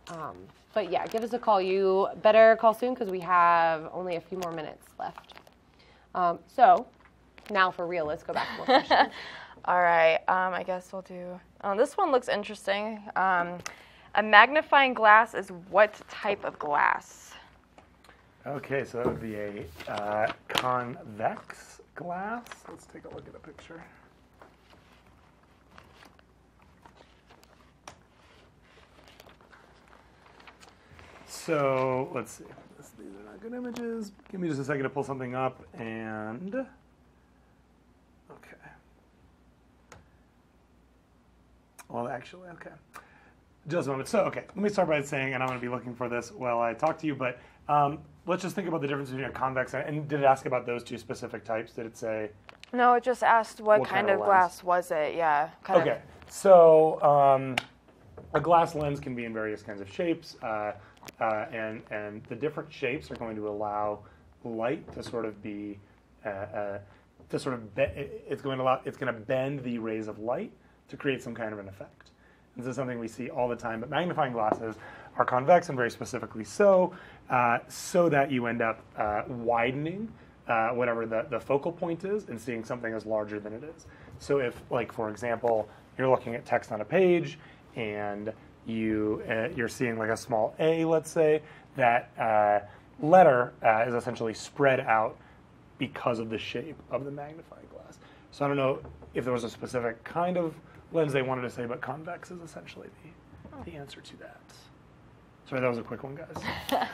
[SPEAKER 4] Um, but yeah, give us a call. You better call soon because we have only a few more minutes left. Um, so, now for real, let's go back to more questions.
[SPEAKER 5] All right, um, I guess we'll do. Oh, this one looks interesting. Um, a magnifying glass is what type of glass?
[SPEAKER 2] Okay, so that would be a uh, convex glass. Let's take a look at a picture. So let's see. These are not good images. Give me just a second to pull something up and. Okay. Well, actually, okay. Just a moment. So, okay, let me start by saying, and I'm going to be looking for this while I talk to you, but um, let's just think about the difference between a convex and, and did it ask about those two specific types? Did it say?
[SPEAKER 5] No, it just asked what,
[SPEAKER 2] What
[SPEAKER 5] kind,
[SPEAKER 2] kind
[SPEAKER 5] of
[SPEAKER 2] of
[SPEAKER 5] glass was it. Yeah. Kind
[SPEAKER 2] Okay, so um, a glass lens can be in various kinds of shapes, uh, uh, and and the different shapes are going to allow light to sort of be uh, uh, to sort of be- it's going to allow it's going to bend the rays of light to create some kind of an effect. This is something we see all the time, but magnifying glasses are convex and very specifically so, uh, so that you end up uh, widening uh, whatever the, the focal point is and seeing something as larger than it is. So if, like, for example, you're looking at text on a page and you, uh, you're seeing like a small A, let's say, that uh, letter uh, is essentially spread out because of the shape of the magnifying glass. So I don't know if there was a specific kind of lens they wanted to say, but convex is essentially the, the answer to that. Sorry, that was a quick one, guys.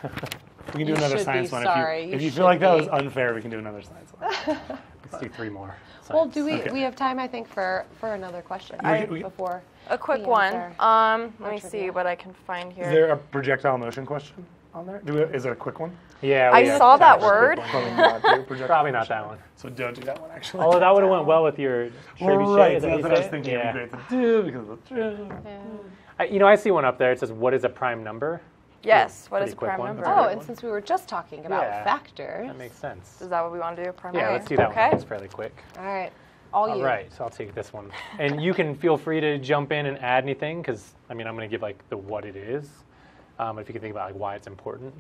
[SPEAKER 2] we can do
[SPEAKER 4] You
[SPEAKER 2] another science
[SPEAKER 4] be
[SPEAKER 2] one.
[SPEAKER 4] sorry.
[SPEAKER 2] If you,
[SPEAKER 4] You
[SPEAKER 2] if you
[SPEAKER 4] should
[SPEAKER 2] feel like that was unfair, we can do another science one.
[SPEAKER 3] Let's do three more.
[SPEAKER 4] Well, do we?
[SPEAKER 2] Okay.
[SPEAKER 4] We have time, I think, for for another question
[SPEAKER 2] I- we-
[SPEAKER 4] before.
[SPEAKER 5] A quick one. Um, let me see what I can find here.
[SPEAKER 2] Is there a projectile motion question on there? Do we, is it a quick one?
[SPEAKER 3] Yeah,
[SPEAKER 5] I
[SPEAKER 3] have
[SPEAKER 5] saw that word.
[SPEAKER 2] Probably not.
[SPEAKER 3] Probably not that one.
[SPEAKER 2] So don't do that one, actually.
[SPEAKER 3] Although that would have went well with your
[SPEAKER 2] Well,
[SPEAKER 3] trebuchet.
[SPEAKER 2] right,
[SPEAKER 3] is
[SPEAKER 2] so
[SPEAKER 3] that
[SPEAKER 2] that's
[SPEAKER 3] what
[SPEAKER 2] what I was thinking
[SPEAKER 3] Yeah.
[SPEAKER 2] it'd be great to do because of the
[SPEAKER 3] I, you know, I see one up there. It says, "What is a prime number?"
[SPEAKER 5] Yes. What is a prime
[SPEAKER 3] one.
[SPEAKER 5] number?
[SPEAKER 4] Oh, and
[SPEAKER 3] one.
[SPEAKER 4] since we were just talking about
[SPEAKER 3] Yeah.
[SPEAKER 4] factors,
[SPEAKER 3] That makes sense.
[SPEAKER 5] Is that what we want to do? Prime
[SPEAKER 3] Yeah,
[SPEAKER 5] number?
[SPEAKER 3] let's do that.
[SPEAKER 5] Okay.
[SPEAKER 3] That was fairly quick.
[SPEAKER 4] all right, all
[SPEAKER 3] All right, so I'll take this one. And you can feel free to jump in and add anything because, I mean, I'm going to give like the what it is. Um, if you can think about like why it's important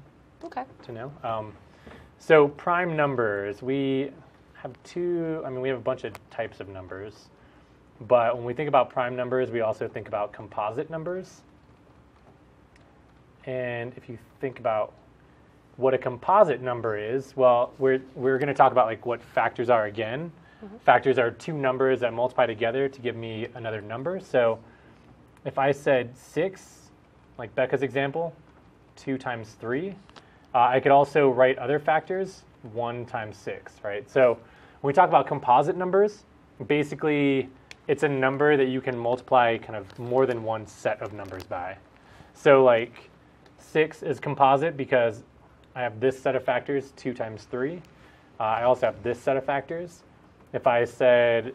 [SPEAKER 4] Okay.
[SPEAKER 3] to know. Um, so prime numbers, we have two, I mean, we have a bunch of types of numbers. But when we think about prime numbers, we also think about composite numbers. And if you think about what a composite number is, well, we're, we're going to talk about like what factors are again. Factors are two numbers that multiply together to give me another number. So if I said six like Becca's example, 2 times 3. Uh, I could also write other factors, 1 times 6, right? So when we talk about composite numbers, basically it's a number that you can multiply kind of more than one set of numbers by. So like 6 is composite because I have this set of factors, 2 times 3. Uh, I also have this set of factors. If I said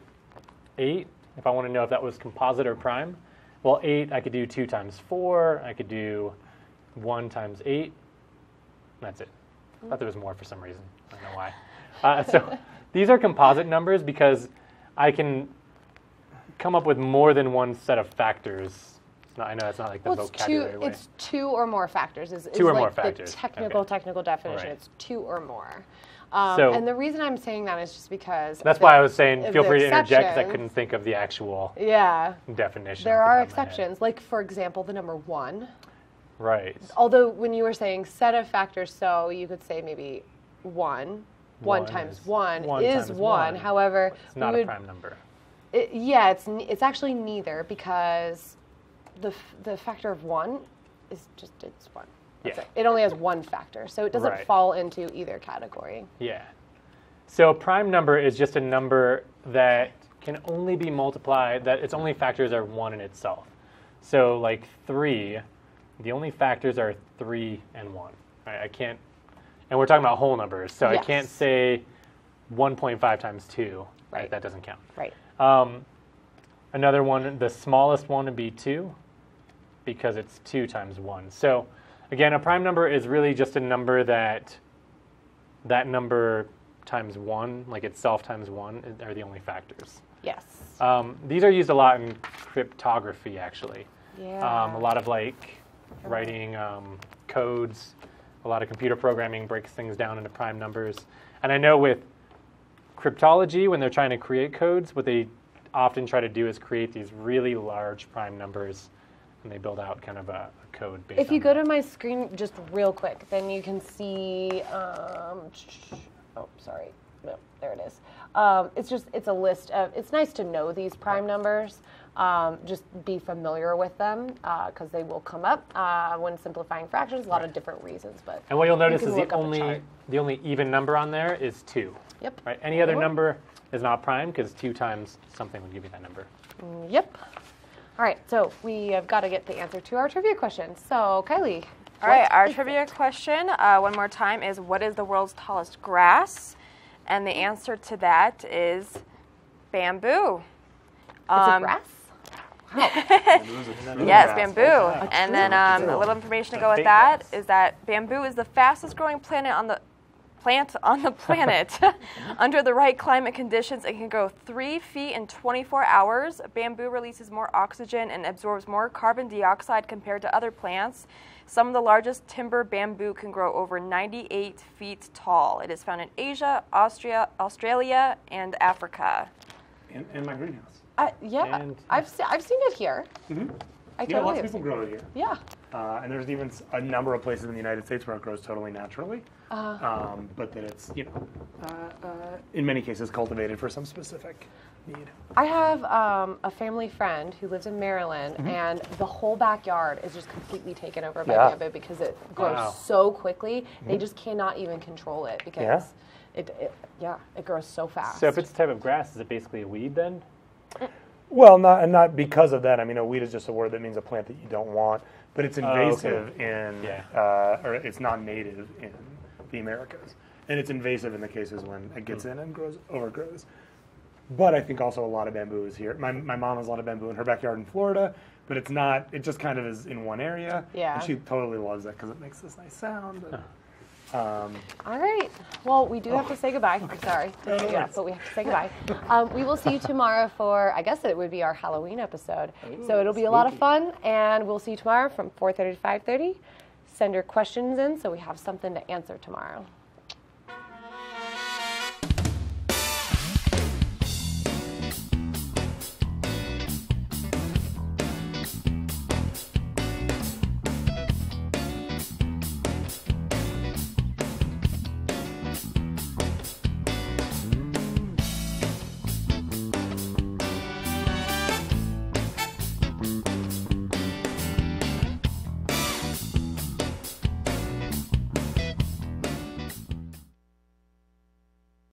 [SPEAKER 3] 8, if I want to know if that was composite or prime, well, 8, I could do 2 times 4. I could do 1 times 8. That's it. I thought there was more for some reason. I don't know why. Uh, so these are composite numbers because I can come up with more than one set of factors. It's not, I know it's not like the
[SPEAKER 4] Well, it's two.
[SPEAKER 3] vocabulary way.
[SPEAKER 4] It's two or more factors. Is, is
[SPEAKER 3] Two or
[SPEAKER 4] like
[SPEAKER 3] more
[SPEAKER 4] the
[SPEAKER 3] factors.
[SPEAKER 4] technical
[SPEAKER 3] Okay.
[SPEAKER 4] technical definition.
[SPEAKER 3] Right.
[SPEAKER 4] It's two or more. Um,
[SPEAKER 3] So-
[SPEAKER 4] and the reason I'm saying that is just because
[SPEAKER 3] That's
[SPEAKER 4] the-
[SPEAKER 3] why I was saying feel free to interject because I couldn't think of the actual
[SPEAKER 4] Yeah,
[SPEAKER 3] definition.
[SPEAKER 4] there are
[SPEAKER 3] top of my head.
[SPEAKER 4] exceptions. Like for example, the number one.
[SPEAKER 3] Right.
[SPEAKER 4] Although when you were saying set of factors, so you could say maybe one. One,
[SPEAKER 3] One
[SPEAKER 4] times
[SPEAKER 3] is-
[SPEAKER 4] one,
[SPEAKER 3] one
[SPEAKER 4] is
[SPEAKER 3] times
[SPEAKER 4] one.
[SPEAKER 3] one.
[SPEAKER 4] However,
[SPEAKER 3] It's not a prime number.
[SPEAKER 4] It, yeah, it's it's actually neither because the the factor of one is just it's one. That's
[SPEAKER 3] Yeah.
[SPEAKER 4] it. It only has one factor, so it doesn't
[SPEAKER 3] Right.
[SPEAKER 4] fall into either category.
[SPEAKER 3] Yeah. So a prime number is just a number that can only be multiplied, that its only factors are one in itself. So like three, the only factors are three and one. Right? I can't, and we're talking about whole numbers, so I can't say 1.5 times two. Right. That doesn't count.
[SPEAKER 4] Right.
[SPEAKER 3] Um, another one, the smallest one would be 2 because it's 2 times 1. So again, a prime number is really just a number that that number times 1, like itself times 1, are the only factors.
[SPEAKER 4] Yes.
[SPEAKER 3] Um, these are used a lot in cryptography, actually.
[SPEAKER 4] yeah.
[SPEAKER 3] Um, a lot of like writing um, codes, a lot of computer programming breaks things down into prime numbers. And I know with cryptology, when they're trying to create codes, what they often try to do is create these really large prime numbers, and they build out kind of a, a code based.
[SPEAKER 4] if you go
[SPEAKER 3] that.
[SPEAKER 4] to my screen just real quick, then you can see. Um, oh, sorry. No, there it is. Um, it's just it's a list of. It's nice to know these prime numbers. Um, just be familiar with them because they will come up uh, when simplifying fractions. A lot of different reasons, but
[SPEAKER 3] and what you'll notice
[SPEAKER 4] can
[SPEAKER 3] is the only the only even number on there is two.
[SPEAKER 4] Yep.
[SPEAKER 3] Right. Any other number is not prime because two times something would give you that number.
[SPEAKER 4] Yep. All right, so we have got to get the answer to our trivia question. So, Kylie.
[SPEAKER 5] All right, our trivia
[SPEAKER 4] it?
[SPEAKER 5] question, uh, one more time, is what is the world's tallest grass? And the answer to that is bamboo.
[SPEAKER 4] It's
[SPEAKER 5] Um,
[SPEAKER 4] a grass?
[SPEAKER 5] Yes, bamboo. And then um, a little information to go with that is that that bamboo is the fastest growing planet on the plant on the planet. Under the right climate conditions, it can grow three feet in 24 hours. Bamboo releases more oxygen and absorbs more carbon dioxide compared to other plants. Some of the largest timber bamboo can grow over 98 feet tall. It is found in Asia, Austria, Australia, and Africa.
[SPEAKER 2] In, in my greenhouse.
[SPEAKER 4] Uh, yeah,
[SPEAKER 3] And-
[SPEAKER 4] I've, se- I've seen it here. I
[SPEAKER 2] Yeah,
[SPEAKER 4] totally
[SPEAKER 2] lots of people grow it here.
[SPEAKER 4] Yeah.
[SPEAKER 2] Uh, and there's even a number of places in the United States where it grows totally naturally, um, but that it's you know, uh, uh, in many cases cultivated for some specific need.
[SPEAKER 4] I have um, a family friend who lives in Maryland,
[SPEAKER 3] Mm-hmm.
[SPEAKER 4] and the whole backyard is just completely taken over by
[SPEAKER 2] Yeah.
[SPEAKER 4] bamboo because it grows
[SPEAKER 3] Wow.
[SPEAKER 4] so quickly. They just cannot even control it because
[SPEAKER 2] Yeah.
[SPEAKER 4] it, it, yeah, it grows so fast.
[SPEAKER 3] So if it's a type of grass, is it basically a weed then?
[SPEAKER 2] Well, not and not because of that. I mean, a weed is just a word that means a plant that you don't want, but it's
[SPEAKER 3] Oh, okay.
[SPEAKER 2] invasive in,
[SPEAKER 3] Yeah.
[SPEAKER 2] uh, or it's not native in the Americas, and it's invasive in the cases when it gets in and grows overgrows. But I think also a lot of bamboo is here. My my mom has a lot of bamboo in her backyard in Florida, but it's not. It just kind of is in one area.
[SPEAKER 4] Yeah.
[SPEAKER 2] And she totally loves that because it makes this nice sound. and- um,
[SPEAKER 4] All right. Well, we do have to say goodbye. I'm sorry. cut but we have to say goodbye. Um, we will see you tomorrow for, I guess it would be our Halloween episode. so it'll be a lot of fun, and we'll see you tomorrow from 4:30 to 5:30. Send your questions in so we have something to answer tomorrow.